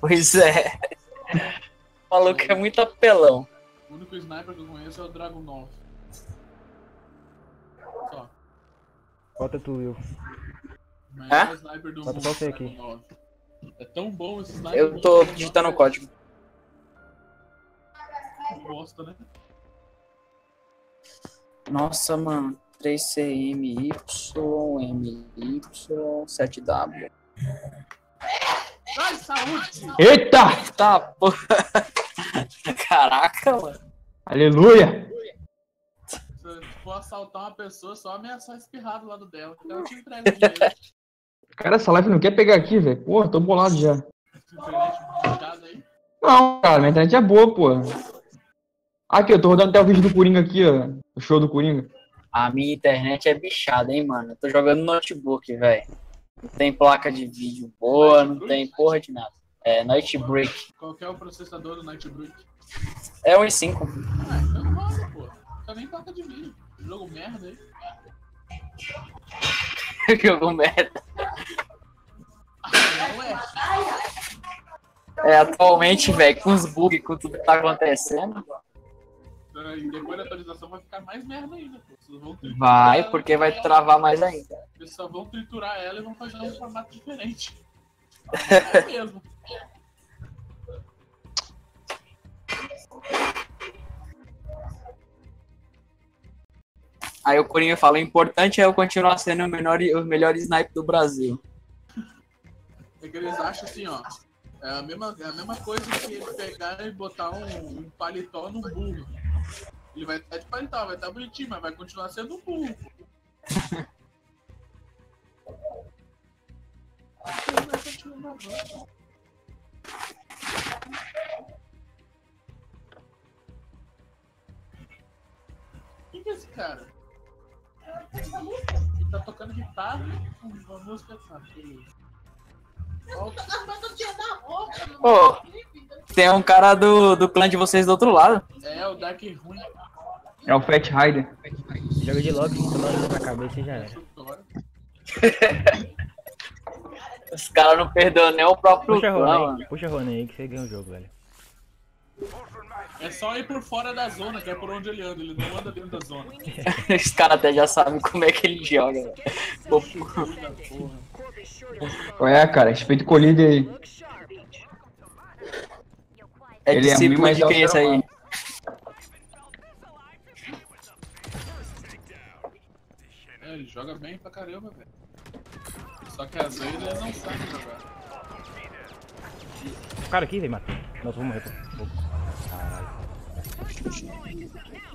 Pois é. O maluco é muito apelão. O único sniper que eu conheço é o Dragon 9. Só. Falta tu, Will. O melhor Hã? sniper do Bota mundo. você aqui. 9. É tão bom esse sniper. Eu tô digitando o código. Bosta, né? Nossa, mano. 3CMY, MY, 7W. Ai, saúde! Eita! Tá, porra. Caraca, mano. Aleluia! Se for assaltar uma pessoa, só ameaçar espirrar do lado dela. que Ela te entrega o dinheiro. Cara, essa live não quer pegar aqui, velho. Porra, tô bolado já. Aí. Não, cara, minha internet é boa, porra. Aqui, eu tô rodando até o vídeo do Coringa aqui, ó. O show do Coringa. A minha internet é bichada, hein, mano. Eu tô jogando no notebook, velho. Não tem placa de vídeo boa, não tem porra de nada. É Nightbreak. Qual que é o processador do Nightbreak? É 1.5. Ah, então não roda, pô. Não tá nem placa de vídeo. Jogo merda aí. Jogo merda. Não é. É, atualmente, velho, com os bugs, com tudo que tá acontecendo. E depois da atualização vai ficar mais merda ainda, Vai, porque vai travar mais ainda. Eles só vão triturar ela e vão fazer um formato diferente. É mesmo. Aí o Coringa fala, o importante é eu continuar sendo o melhor, o melhor sniper do Brasil. É que eles acham assim, ó. É a mesma, é a mesma coisa que ele pegar e botar um, um paletó no burro. Ele vai estar de paletó, vai estar bonitinho, mas vai continuar sendo burro. Quem que é esse cara? Ele tá tocando guitarra com uma música sabe? Beleza. Ô. clipe, então- Tem um cara do, do clã de vocês do outro lado. É, o Dark ruim. É o Fat Rider. Joga de logo, tomando na cabeça e já era. Os caras não perdoam nem o próprio Puxa clã, Rony mano. puxa a Rony aí que você ganha o jogo, velho. É só ir por fora da zona, que é por onde ele anda. Ele não anda dentro da zona. Os caras até já sabem como é que ele joga. velho. Pô, Puta porra. Qual é, cara? Respeito com o líder aí. É Ele é ruim, mas de é quem aí? É, ele joga bem pra caramba, velho. Só que às vezes ele não sabe jogar. O cara aqui, velho, matou. Nós vamos morrer. Caralho.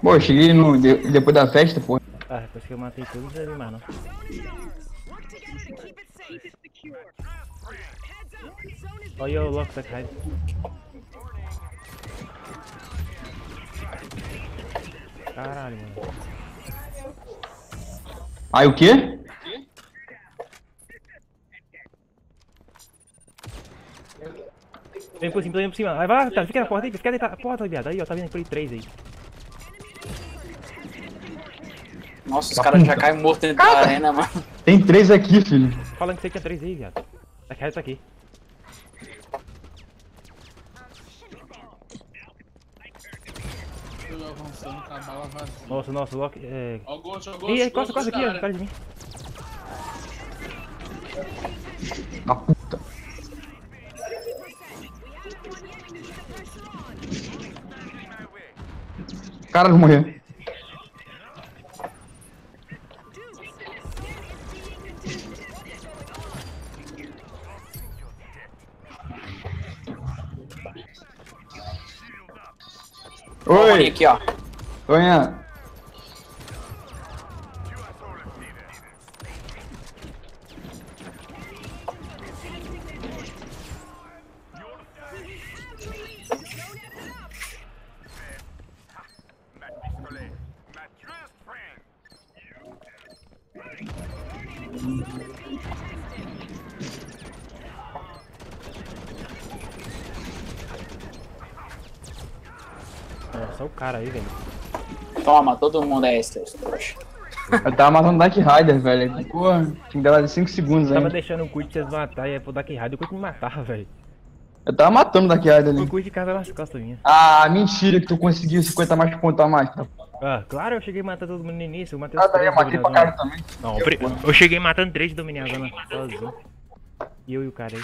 Pô, eu cheguei no, de- depois da festa, pô. Ah, depois que eu matei tudo, não teve mais não. Olha o Loki da cara. Caralho, mano. Aí o quê? Vem por cima, vem por cima. Vai, vai, tá, fica na porta aí, fica dentro da porta, viado. Aí, ó, tá vindo por aí três aí. Nossa, os caras já caem mortos dentro da arena, mano. Tem três aqui, filho. Falando que você tinha três aí, viado. Tá quieto tá aqui. Eu avançando com a bala vazia. Nossa, nossa, Loki. É... Ó, o Ghost, ó, o Ghost. Ih, Ghost costa, costa aqui, ó, cara. cara de mim. A puta. Cara, vou morrer. Oi, aqui, ó. Tonha. É, só o cara aí, velho. Toma, todo mundo é esse, seus trouxa. Eu tava matando o Dark Rider, velho. Pô, tinha que dar 5 segundos Tava ainda. deixando o Kurt vocês matar e ia pro Dark Rider, o Kurt me matava, velho. Eu tava matando o Dark Rider O ali. Kurt de casa nas costas minhas. Ah, mentira que tu conseguiu 50 mais pontos a mais. Tá? Ah, claro, eu cheguei matando todo mundo no início, eu matei Ah, os tá, três eu matei do pra caralho também. Não, eu, eu cheguei matando três de Dominazona sozinho. E eu e o cara aí.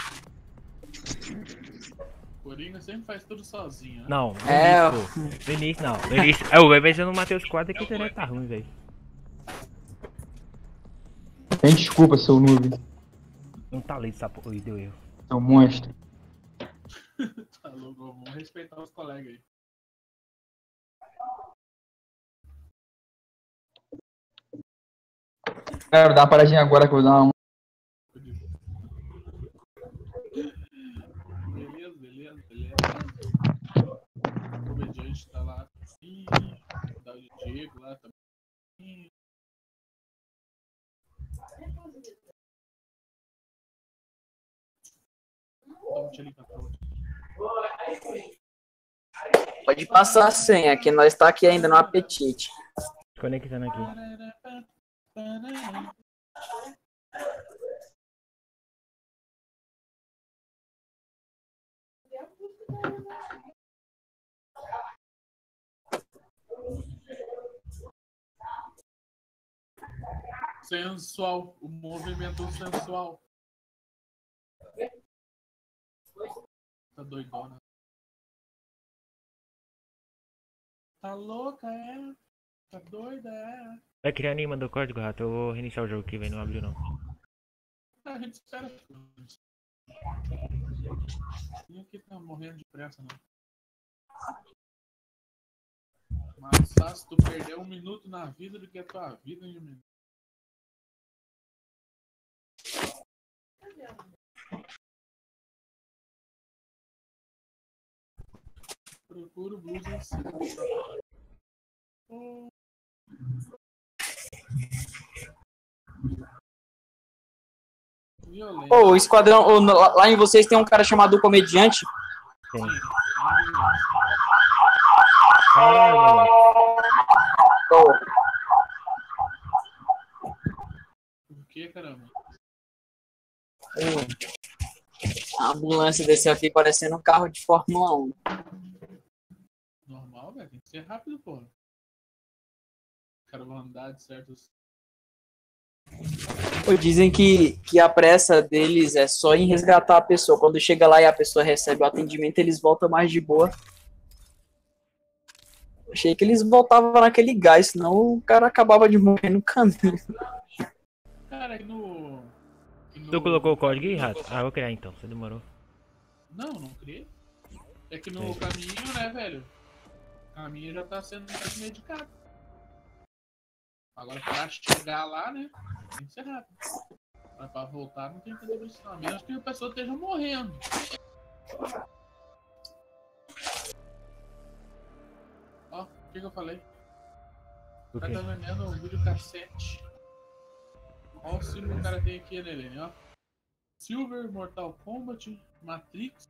Coringa sempre faz tudo sozinho, né? Não, É, pô. No início não. No início. É, o mas eu não matei os quatro aqui, a internet tá ruim, velho. Tem desculpa, seu noob. Não tá lento essa porra. Deu erro. Seu monstro. Tá louco, vamos respeitar os colegas aí. Cara, dá uma paradinha agora que eu vou dar uma. Beleza, beleza, beleza. Comediante tá lá. Ih, tá o Diego lá também. Pode passar a senha, que nós tá aqui ainda no apetite. Conectando aqui. Sensual, o movimento sensual. Tá doidona. Tá louca, é? Tá doida, é? Vai criar nem mandou código, rato. Eu vou reiniciar o jogo aqui, velho. Não abriu não. A gente espera. Ninguém aqui tá morrendo de pressa, não. Mais fácil tu perder um minuto na vida do que a tua vida em um minuto. Procuro blusas. O esquadrão. Lá em vocês tem um cara chamado Comediante. Sim. Caramba. Pô. Que, caramba? A ambulância desceu aqui parecendo um carro de Fórmula 1. Normal, velho. Tem que ser rápido, porra. Os caras vão andar de certos. Pô, dizem que, que a pressa deles é só em resgatar a pessoa. Quando chega lá e a pessoa recebe o atendimento, eles voltam mais de boa. Achei que eles voltavam naquele gás, senão o cara acabava de morrer no caminho. Cara, no. No- Tu colocou o código aí, rato? Ah, vou criar então, você demorou. Não, não criei. É que no É. caminho, né, velho? O caminho já tá sendo medicado. Agora pra chegar lá, né? Tem que ser rápido. Mas pra voltar não tem que fazer isso, não. A menos que a pessoa esteja morrendo. Ó, o que, que eu falei? O O cara quê? tá vendendo um videocassete. Olha o símbolo que o cara tem aqui, Helene, ó. Silver, Mortal Kombat, Matrix,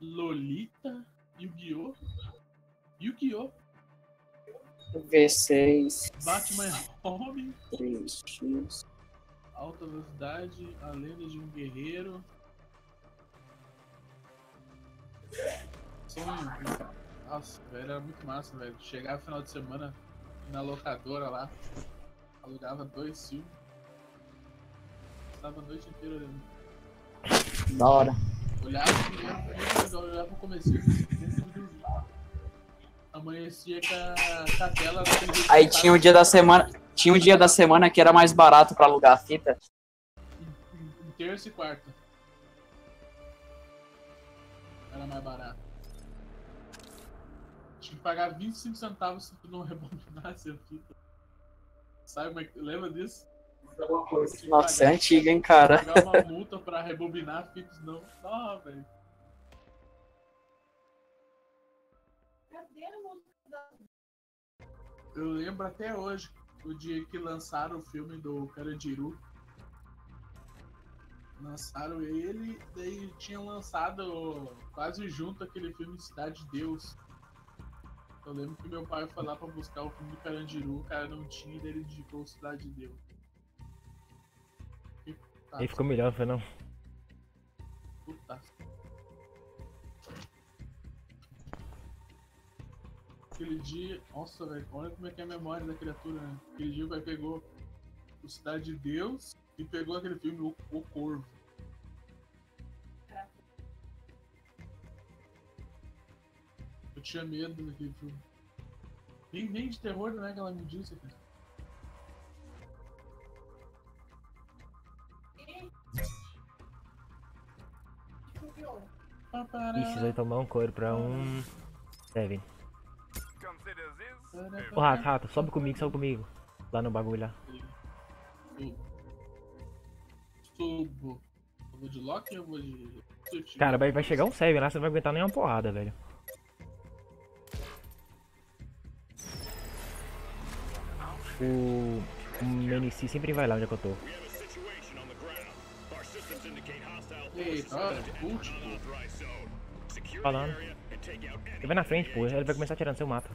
Lolita, Yu-Gi-Oh! Yu-Gi-Oh! V6, Batman Home, 3x. Alta Velocidade, A Lenda de um Guerreiro. Sonho. Nossa, velho, era muito massa, velho. Chegava no final de semana na locadora lá, alugava dois filmes. Estava a noite inteira olhando. Da hora. Olhava o primeiro olhava o começo segundo e dormia. Amanhecia com a, com a tela jeito Aí tinha o tava dia da semana. Tinha um dia da semana que era mais barato pra alugar a fita. em, em terça e quarta. Era mais barato. Tinha que pagar 25 centavos se tu não rebobinasse a fita. Sabe como é que. Lembra disso? Que Nossa, é pagar- antiga, hein, cara. Pagar uma multa pra rebobinar fita, não. Ah, velho. Cadê a música da Eu lembro até hoje o dia que lançaram o filme do Carandiru. Lançaram ele, daí tinham lançado quase junto aquele filme Cidade de Deus. Eu lembro que meu pai foi lá pra buscar o filme do Carandiru, o cara não tinha, daí ele indicou Cidade de Deus. Putaço, Aí ficou melhor, foi não? putaço. Aquele dia, nossa, velho, olha como é que é a memória da criatura, né? Aquele dia o pai pegou o Cidade de Deus e pegou aquele filme O, o Corvo. Tinha medo daquele filme. Nem, nem de terror, não é que ela me disse, cara. Ixi, vai tomar um couro pra um. Devin. This Ô rato, rato, sobe comigo, sobe comigo. Lá no bagulho lá. Subo. Eu vou de Loki ou eu vou de. Cara, vai, vai chegar um Seven lá, você não vai aguentar nem uma porrada, velho. O. O Menici sempre vai lá onde é que eu tô. Eita. Falando. Ele vai na frente, pô. Ele vai começar atirando seu mapa.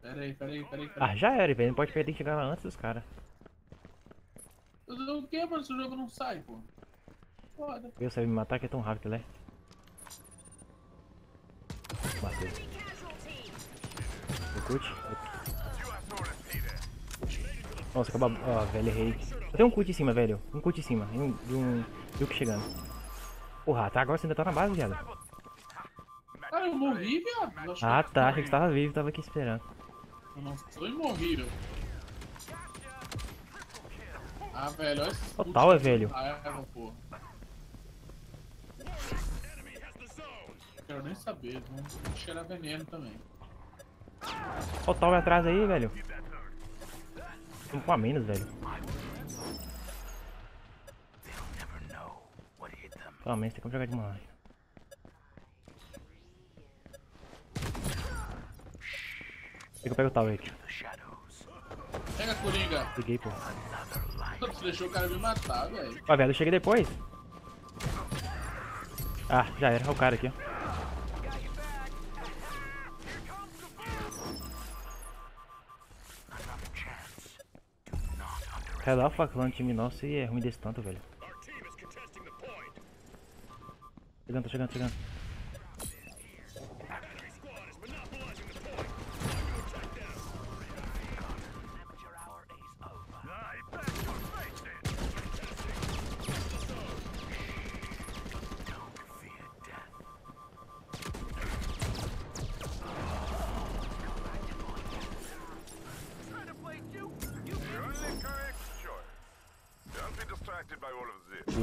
Pera aí, pera aí, pera aí. Pera aí. Ah, já era, velho. Não pode perder que chegar lá antes dos caras. O que, mano? Esse jogo não sai, pô. Foda. Eu sei me matar que é tão rápido que ele é. Matei. O cut? Nossa, acabou. Ó, velho, errei. Eu tenho um cut em cima, velho. Um cut em cima. Um, de um. Duke chegando. Porra, tá agora você ainda tá na base, viado. Cara, eu morri, viado. Ah tá, achei que você tava vivo, tava aqui esperando. Eu não sou e morri, velho. Ah, velho, olha esses Total, é velho. com raiva, pô. Quero nem saber, vamos cheirar veneno também. Ó o Tal atrás aí, velho. Tempo a menos, velho. Pelo menos tem como jogar de Tem que pegar o Tauret. Pega, Coringa. Peguei, pô. Você deixou o cara me matar, velho. Ó, velho, eu cheguei depois. Ah, já era. Olha o cara aqui, ó. Quer dar o facão time nosso e é ruim desse tanto, velho. Chegando, chegando, chegando.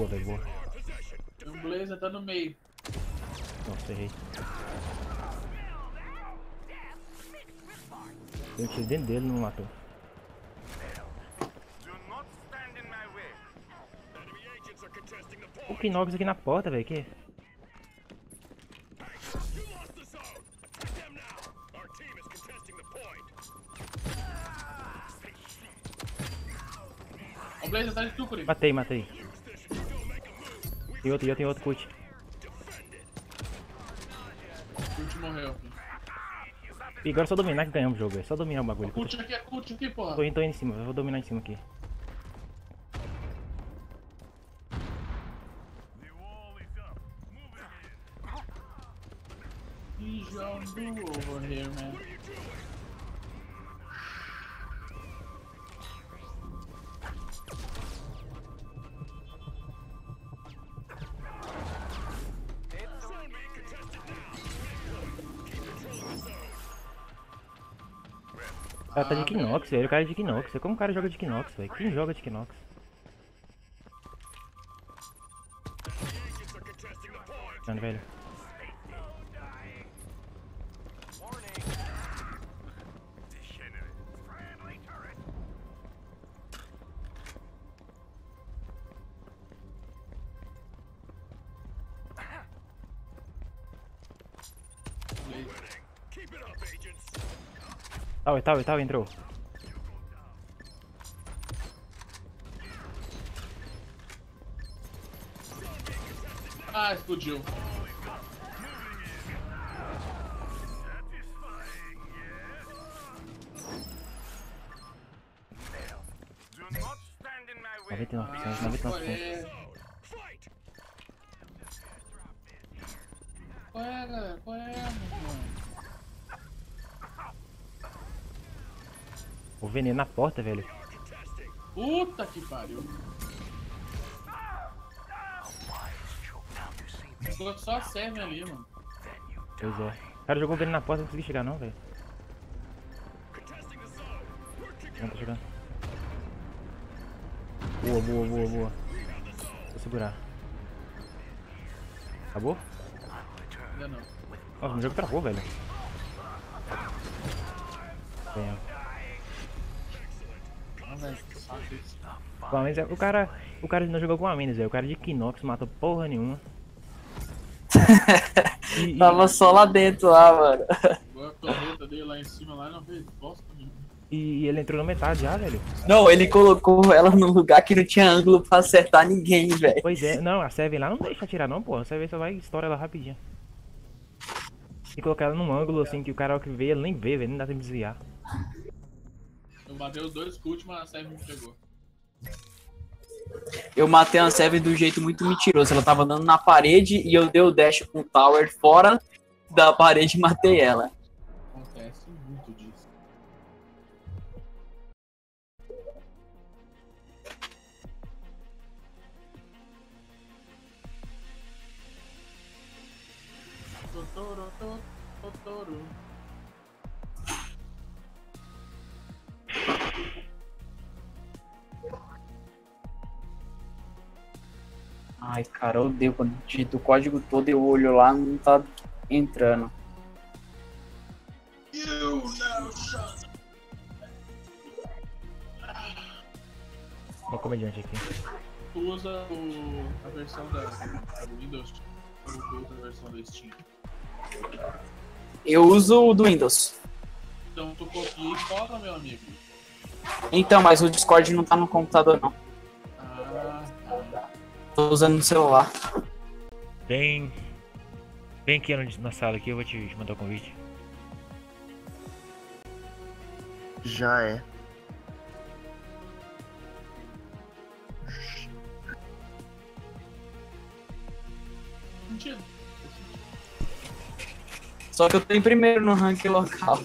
Boa, velho, boa. O Blazer tá no meio. Nossa, errei. Eu tirei dentro dele não matou. O Kinox aqui na porta, velho. Que? O Blazer tá de tu. Matei, matei. Tem outro, tem outro. O Kurt morreu. E agora é só dominar que ganhamos o jogo, é só dominar o bagulho. Kurt aqui, é aqui, porra. Tô indo, tô indo em cima, eu vou dominar em cima aqui. He's over here, man. Tá Kinox, velho. O cara é de Kinox. Como o cara joga de Kinox, velho? Quem joga de Kinox? Mano, velho. Tower, tower, tower, entrou. Explodiu. 99%, 99%. Qual é, galera? Qual é, mano? O veneno na porta, velho. Puta que pariu. Só a Seven ali, mano. Pois é. O cara jogou veneno na porta, não consegui chegar não, velho. Não, tá chegando. Boa, boa, boa, boa. Vou segurar. Acabou? Ainda não. Nossa, o jogo travou, velho. Bem, o Amenes é- o cara, o cara não jogou com o Amenes, velho. O cara de Kinox matou porra nenhuma. E- e- Tava só lá dentro, lá, mano. Agora a torreta dele lá em cima lá não fez bosta nenhuma. E ele entrou na metade já, velho. Não, ele colocou ela num lugar que não tinha ângulo pra acertar ninguém, velho. Pois é, não, a Seven lá não deixa atirar não, pô. A Seven só vai estoura ela rapidinho. E colocar ela num ângulo assim que o cara que vê, ele nem vê, velho. Nem dá tempo de desviar. Eu matei os dois cultos, mas a Seven me pegou. Eu matei a Seven do jeito muito mentiroso. Ela tava andando na parede e eu dei o dash com o tower fora da parede e matei ela. Ai, cara, eu odeio quando digito o código todo e eu olho lá não tá entrando. You know shut. Uma comediante aqui. Tu usa o, a versão da do Windows ou tu usa a versão da Steam? Eu uso o do Windows. Então tu copia e cola, meu amigo. Então, mas o Discord não tá no computador, não. Tô usando no celular. Vem. Vem aqui na sala aqui, eu vou te mandar o convite. Já é. Mentira. Só que eu tô em primeiro no ranking local.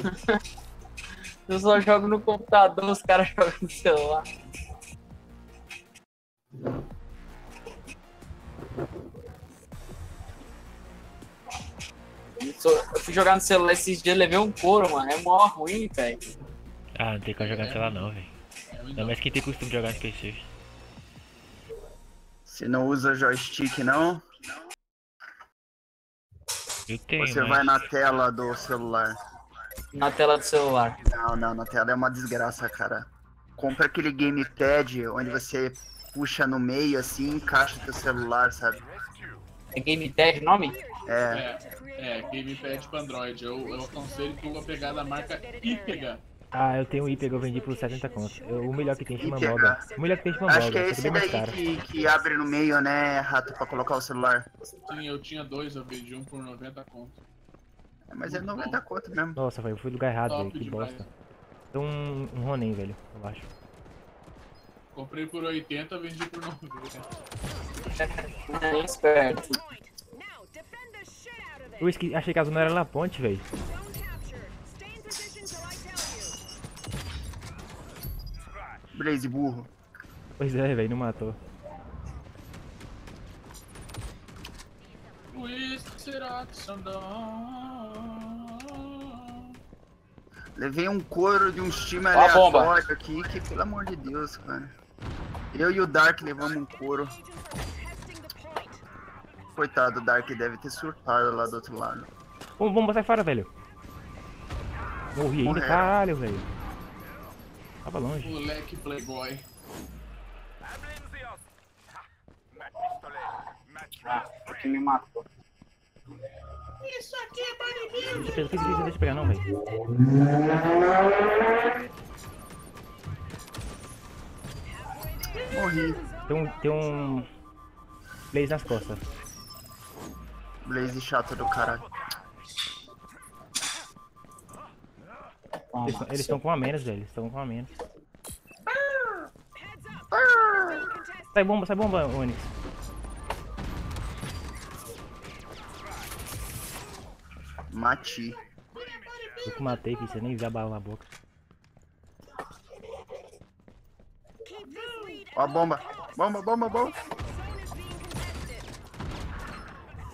eu só jogo no computador, os caras jogam no celular. Eu, fui jogar no celular esses dias, levei um couro, mano. É mó ruim, velho. Ah, não tem como jogar no celular não, velho. Ainda mais quem tem costume de jogar no PC. Você não usa joystick, não? Eu tenho, Você mas... vai na tela do celular. Na tela do celular. Não, não, na tela é uma desgraça, cara. Compra aquele gamepad onde você puxa no meio assim e encaixa teu celular, sabe? É Game Tag o nome? É. É, é, Gamepad pra Android. Eu, eu aconselho tu a pegar da marca Ipega. Ah, eu tenho o Ipega, eu vendi por 70 conto. Eu- o melhor que tem chama Ipega. Moga. O melhor que tem chama Acho Moga, que é esse mais daí que, que abre no meio, né, rato, pra colocar o celular. Sim, eu tinha dois, eu vendi um por 90 conto. É, Mas é 90 conto mesmo. Nossa, velho, eu fui no lugar errado, velho, que demais. bosta. Tem um, um Ronin, velho, eu acho. Comprei por 80, vendi por 90. É esperto. Eu esque... achei que a zona era La Ponte, velho. Blaze burro. Pois é, velho, não matou. Levei um couro de um time Ó a bomba. aleatório aqui, que pelo amor de Deus, cara. Eu e o Dark levamos um couro. Coitado, o Dark deve ter surtado lá do outro lado. Vamos, vamos, sai fora, velho. Morri ainda, caralho, velho. Tava longe. Moleque playboy. Ah, aqui me matou. Isso aqui é bodybuilding. Deixa eu pegar, deixa eu pegar não, velho. Morri. Tem um. Tem um. Blaze nas costas. Blaze chato do caralho. Eles tão- Eles estão com a menos, velho. Eles estão com a menos. Sai bomba, sai bomba, Onix. Mati. Eu que matei, que você nem viu a bala na boca. Ó a bomba. Bomba, bomba, bomba.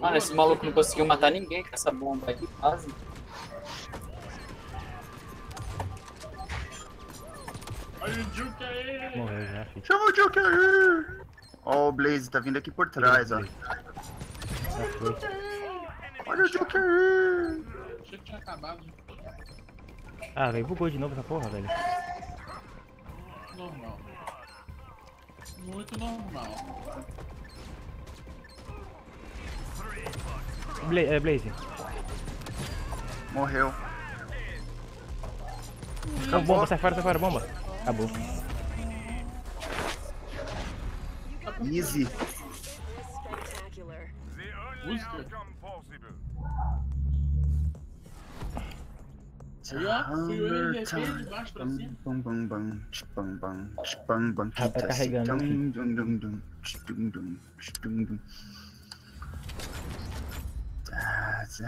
Mano, esse maluco não conseguiu matar ninguém com essa bomba aqui, quase. Olha o Juke aí! Morreu já, filho. Chama o Joker aí. Ó, o Blaze tá vindo aqui por trás, ó. Olha o Joker aí. Achei que tinha acabado. Ah, velho, bugou de novo essa porra, velho. Normal. Muito normal. Bla é, Blaze. Morreu. Não, bomba, sai fora, sai fora, bomba. Acabou. Easy. Música? Aí, ó, fui eu e RP de baixo pra cima. Bam, bam, bam, tch, bam, bam, tch, bam, bam, Tá- tá carregando dum, aqui. dum, dum, dum, tch, dum, dum, tch, dum, dum. That's a hard time. Você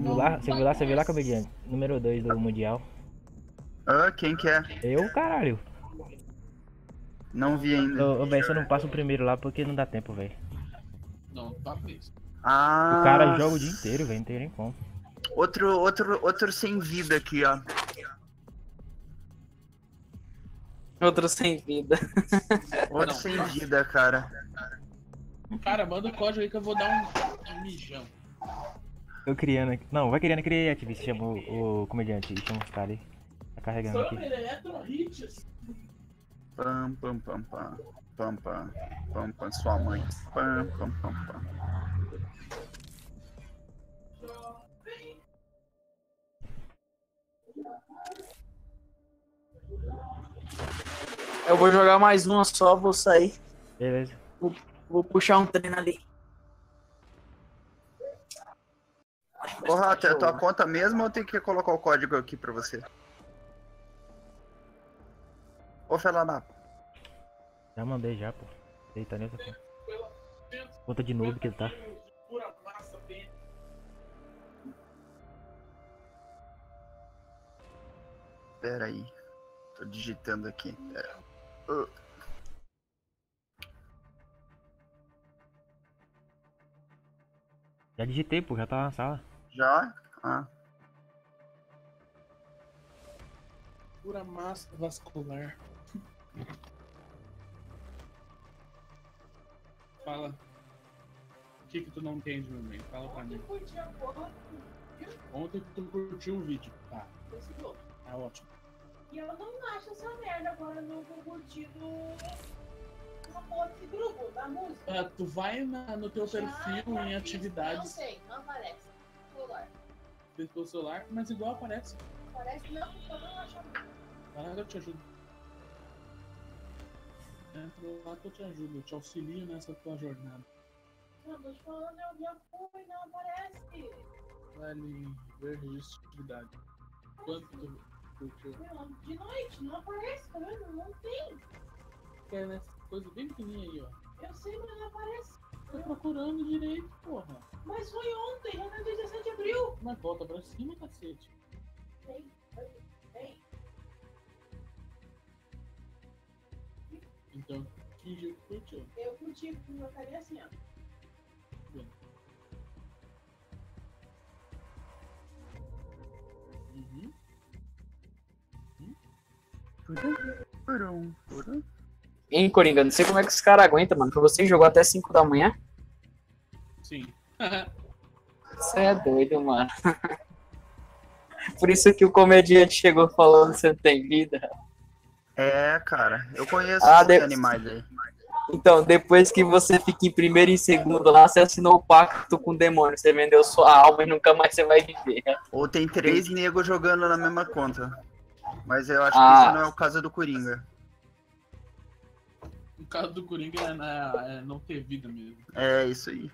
viu lá, você viu lá, você viu lá, comediante? Número 2 do Mundial. Ah, quem que é? Eu, caralho. Não vi ainda. Ô, velho, você não passa o primeiro lá porque não dá tempo, velho. Não, tá nisso. Ah, O cara joga o dia inteiro, velho, não tem nem como. Outro, outro, outro sem vida aqui, ó. Outro sem vida. Outro Não. sem vida, cara. Cara, manda o código aí que eu vou dar um, um mijão. Eu criando aqui. Não, vai criando Creative, chama o, o comediante. Chama os caras aí. Tá carregando aqui. É assim. Pam, pam, pam, pam. Pam, pam. Pam, pam, sua mãe. Pam, pam, pam, pam. Eu vou jogar mais uma só, vou sair. Beleza. Vou, puxar um treino ali. Ô, Rato, é a tua conta mesmo ou tem que colocar o código aqui pra você? Ô, Felanapa. Já mandei já, pô. Ele tá nessa conta. Conta de noob que ele tá. Pera aí. Tô digitando aqui. Pera. Uh, Já digitei, pô. Já tá na sala. já? Ah. Pura massa vascular. Fala. O que que tu não entende, meu bem? Fala pra mim. Ontem tu curtiu o vídeo. Tá, tá ótimo. E eu não acho essa merda agora no curtido Ah, tu vai na- no teu Já perfil em atividades Não sei, não aparece. Celular. dentro do teu celular, mas igual aparece. Aparece não, só não acha. Vai lá que eu te ajudo. Entra lá que eu te ajudo, eu te auxilio nessa tua jornada. Não, tô te falando, eu já fui, não aparece. Vai ali ver registro de atividade. Quanto tu curtiu? De noite, não aparece, tá vendo? Não tem. Nessa coisa bem pequenininha aí, ó. Eu sei, mas não aparece. Tô procurando direito, porra. Mas foi ontem, já no 17 de abril. Mas volta pra cima, cacete. Tem, tem. Então, fingiu que curtiu. Eu curti, porque meu carinha assim, ó. Uhum. Purum, purum. Hein, Coringa, não sei como é que os caras aguentam, mano. Pra você jogou até 5 da manhã? Sim. Você é doido, mano. Por isso que o comediante chegou falando que você tem vida. É, cara, eu conheço Ah, de- animais aí. Então, depois que você fica em primeiro e segundo lá, você assinou o pacto com o demônio. Você vendeu sua alma e nunca mais você vai viver. Ou tem três negros jogando na mesma conta. Mas eu acho Ah. que isso não é o caso do Coringa. Caso do Coringa é, na- é não ter vida mesmo. É isso aí.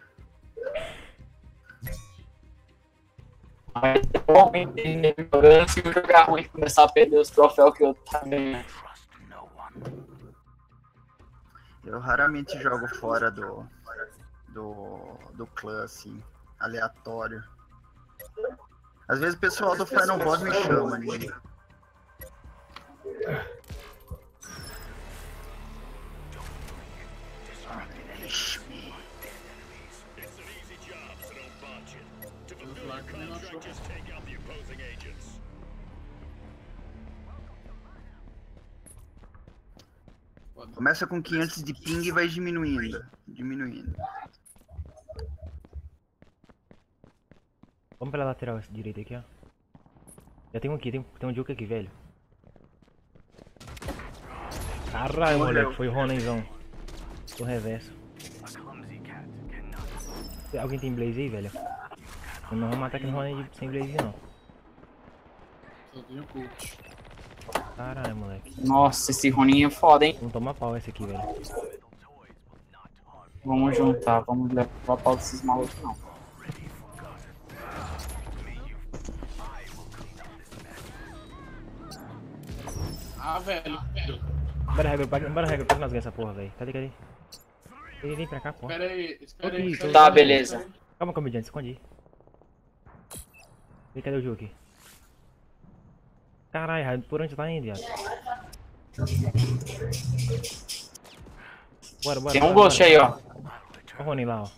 Mas atualmente ele jogando, se eu jogar ruim e começar a perder os troféus que eu tá ganhando. Eu raramente jogo fora do, do, do clã, assim, aleatório. Às vezes o pessoal do Final Boss me chama, né? Também não achou. Começa com 500 de ping e vai diminuindo. Diminuindo. Vamos pela lateral direita aqui, ó. Já tem um aqui, tem, tem um Juke aqui, velho. Caralho, moleque, foi o Ronenzão. Do reverso. Alguém tem Blaze aí, velho? Eu não vou matar aquele Ronen de- sem Blaze, não. Só tem o coach. Caralho, moleque. Nossa, esse Roninho é foda, hein? Não toma pau esse aqui, velho. Vamos juntar, vamos levar pau desses malucos, não. Ah, velho. Bora, regra, bora, bora, regra, pega nós ganhar essa porra, velho. Cadê, cadê? Vem, vem pra cá, porra. Espera aí, espera aí. Aqui, Tá, beleza. Calma, comediante, esconde Vem, cadê o jogo aqui? Caralho, Raio, por onde tá indo, viado? Bora, bora. Tem um ghost aí, ó. Olha o Ronin lá, ó.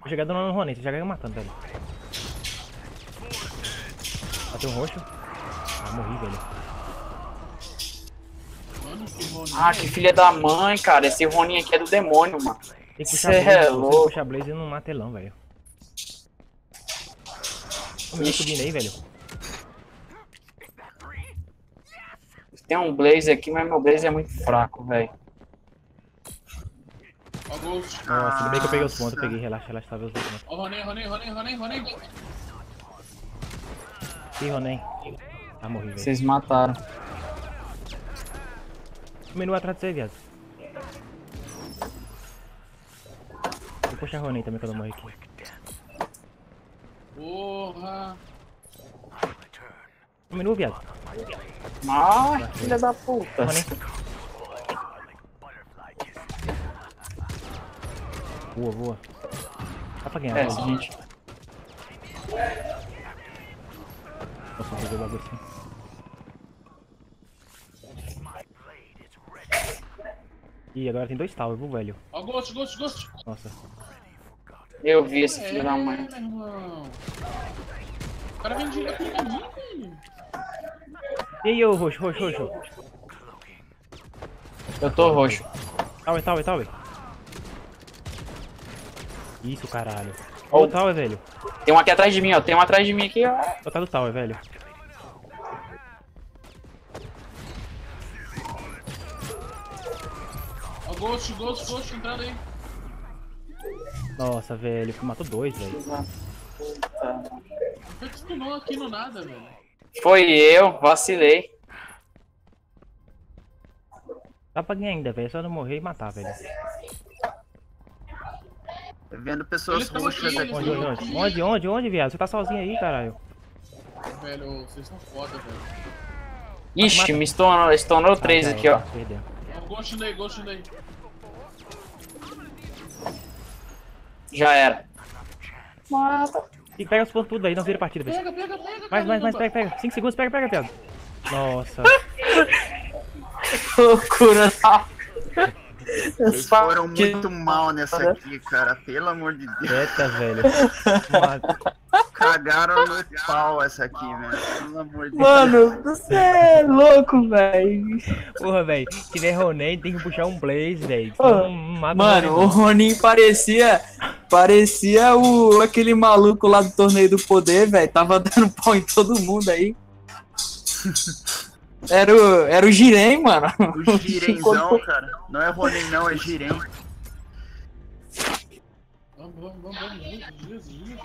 Vou chegar dando no Ronin, você já ganhou matando, velho. Bateu um roxo. Ah, morri, velho. Ah, que filha da mãe, cara. Esse Roninho aqui é do demônio, mano. Tem que puxar é Blaze, você louco. puxar Blaze, não mata elão, velho. Eu subindo aí, velho? Tem um Blaze aqui, mas meu Blaze é muito fraco, velho. Ó, Ghost. Nossa, tudo bem que eu peguei os pontos, peguei, relaxa, relaxa, tá vendo os pontos. Ó, Ronin, Ronin, Ronin, Ronin, Ronin. Ih, Ronin. Ah, morri, velho. Vocês mataram. O menu atrás de você, viado. Vou puxar a Ronin também quando eu morrer aqui. Porra. O menu, viado. Ah, filha da puta. Boa, boa. Dá pra ganhar, É, velho. gente. Nossa, vou fazer logo assim. Ih, agora tem dois towers, viu, velho? Ó, Ghost, Ghost, Ghost. Nossa. Eu vi esse filho da mãe. O cara vem direto pra mim, velho. E aí, ô roxo, roxo, roxo. Eu tô roxo. Tower, tower, tower. Isso, caralho. Oh. Ô, tower, velho. Tem um aqui atrás de mim, ó. Tem um atrás de mim aqui, ó. Ó, tá do tower, velho. Ó, Ghost, Ghost, Ghost, entrando aí. Nossa, velho. Matou dois, velho. Que stunou aqui no nada, velho. Foi eu, vacilei. Dá pra ganhar ainda, velho. É Só não morrer e matar, velho. Tô vendo pessoas tão roxas aqui, aqui. Onde, onde, onde? Onde, onde, onde, viado? Você tá sozinho aí, caralho. Velho, vocês são foda, velho. Ixi, me estourou, estourou três Ah, já aqui. Perdeu. Ó, Ghost daí, Ghost daí. Já era. Mata. E pega os pontos tudo aí, não vira partida, velho. Pega, pega, pega. Mais, mais, mais, pega, pega. 5 segundos, pega, pega, viado. Nossa. Loucura. Eles foram muito mal nessa aqui, cara. Pelo amor de Deus. Quieta, velho. Cagaram no pau essa aqui, velho. Pelo amor de Deus. Mano, você é louco, velho. Porra, velho. Se tiver Ronen, tem que puxar um Blaze, velho. Mano, o o Ronin parecia. Parecia o aquele maluco lá do torneio do poder, velho. Tava dando pau em todo mundo aí. Era o, era o Jiren, mano. O girenzão, cara. Não é Ronin, não, é girem. Vamos, vamos, vamos, vamos. Jesus, Jesus.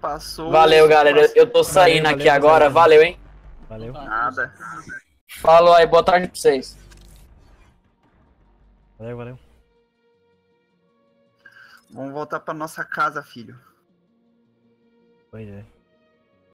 Passou. Valeu, galera. Eu tô saindo Valeu, aqui valeu, agora. valeu. Valeu, hein? Valeu. Nada. Falou aí, boa tarde pra vocês. Valeu, valeu. Vamos voltar pra nossa casa, filho. Pois é.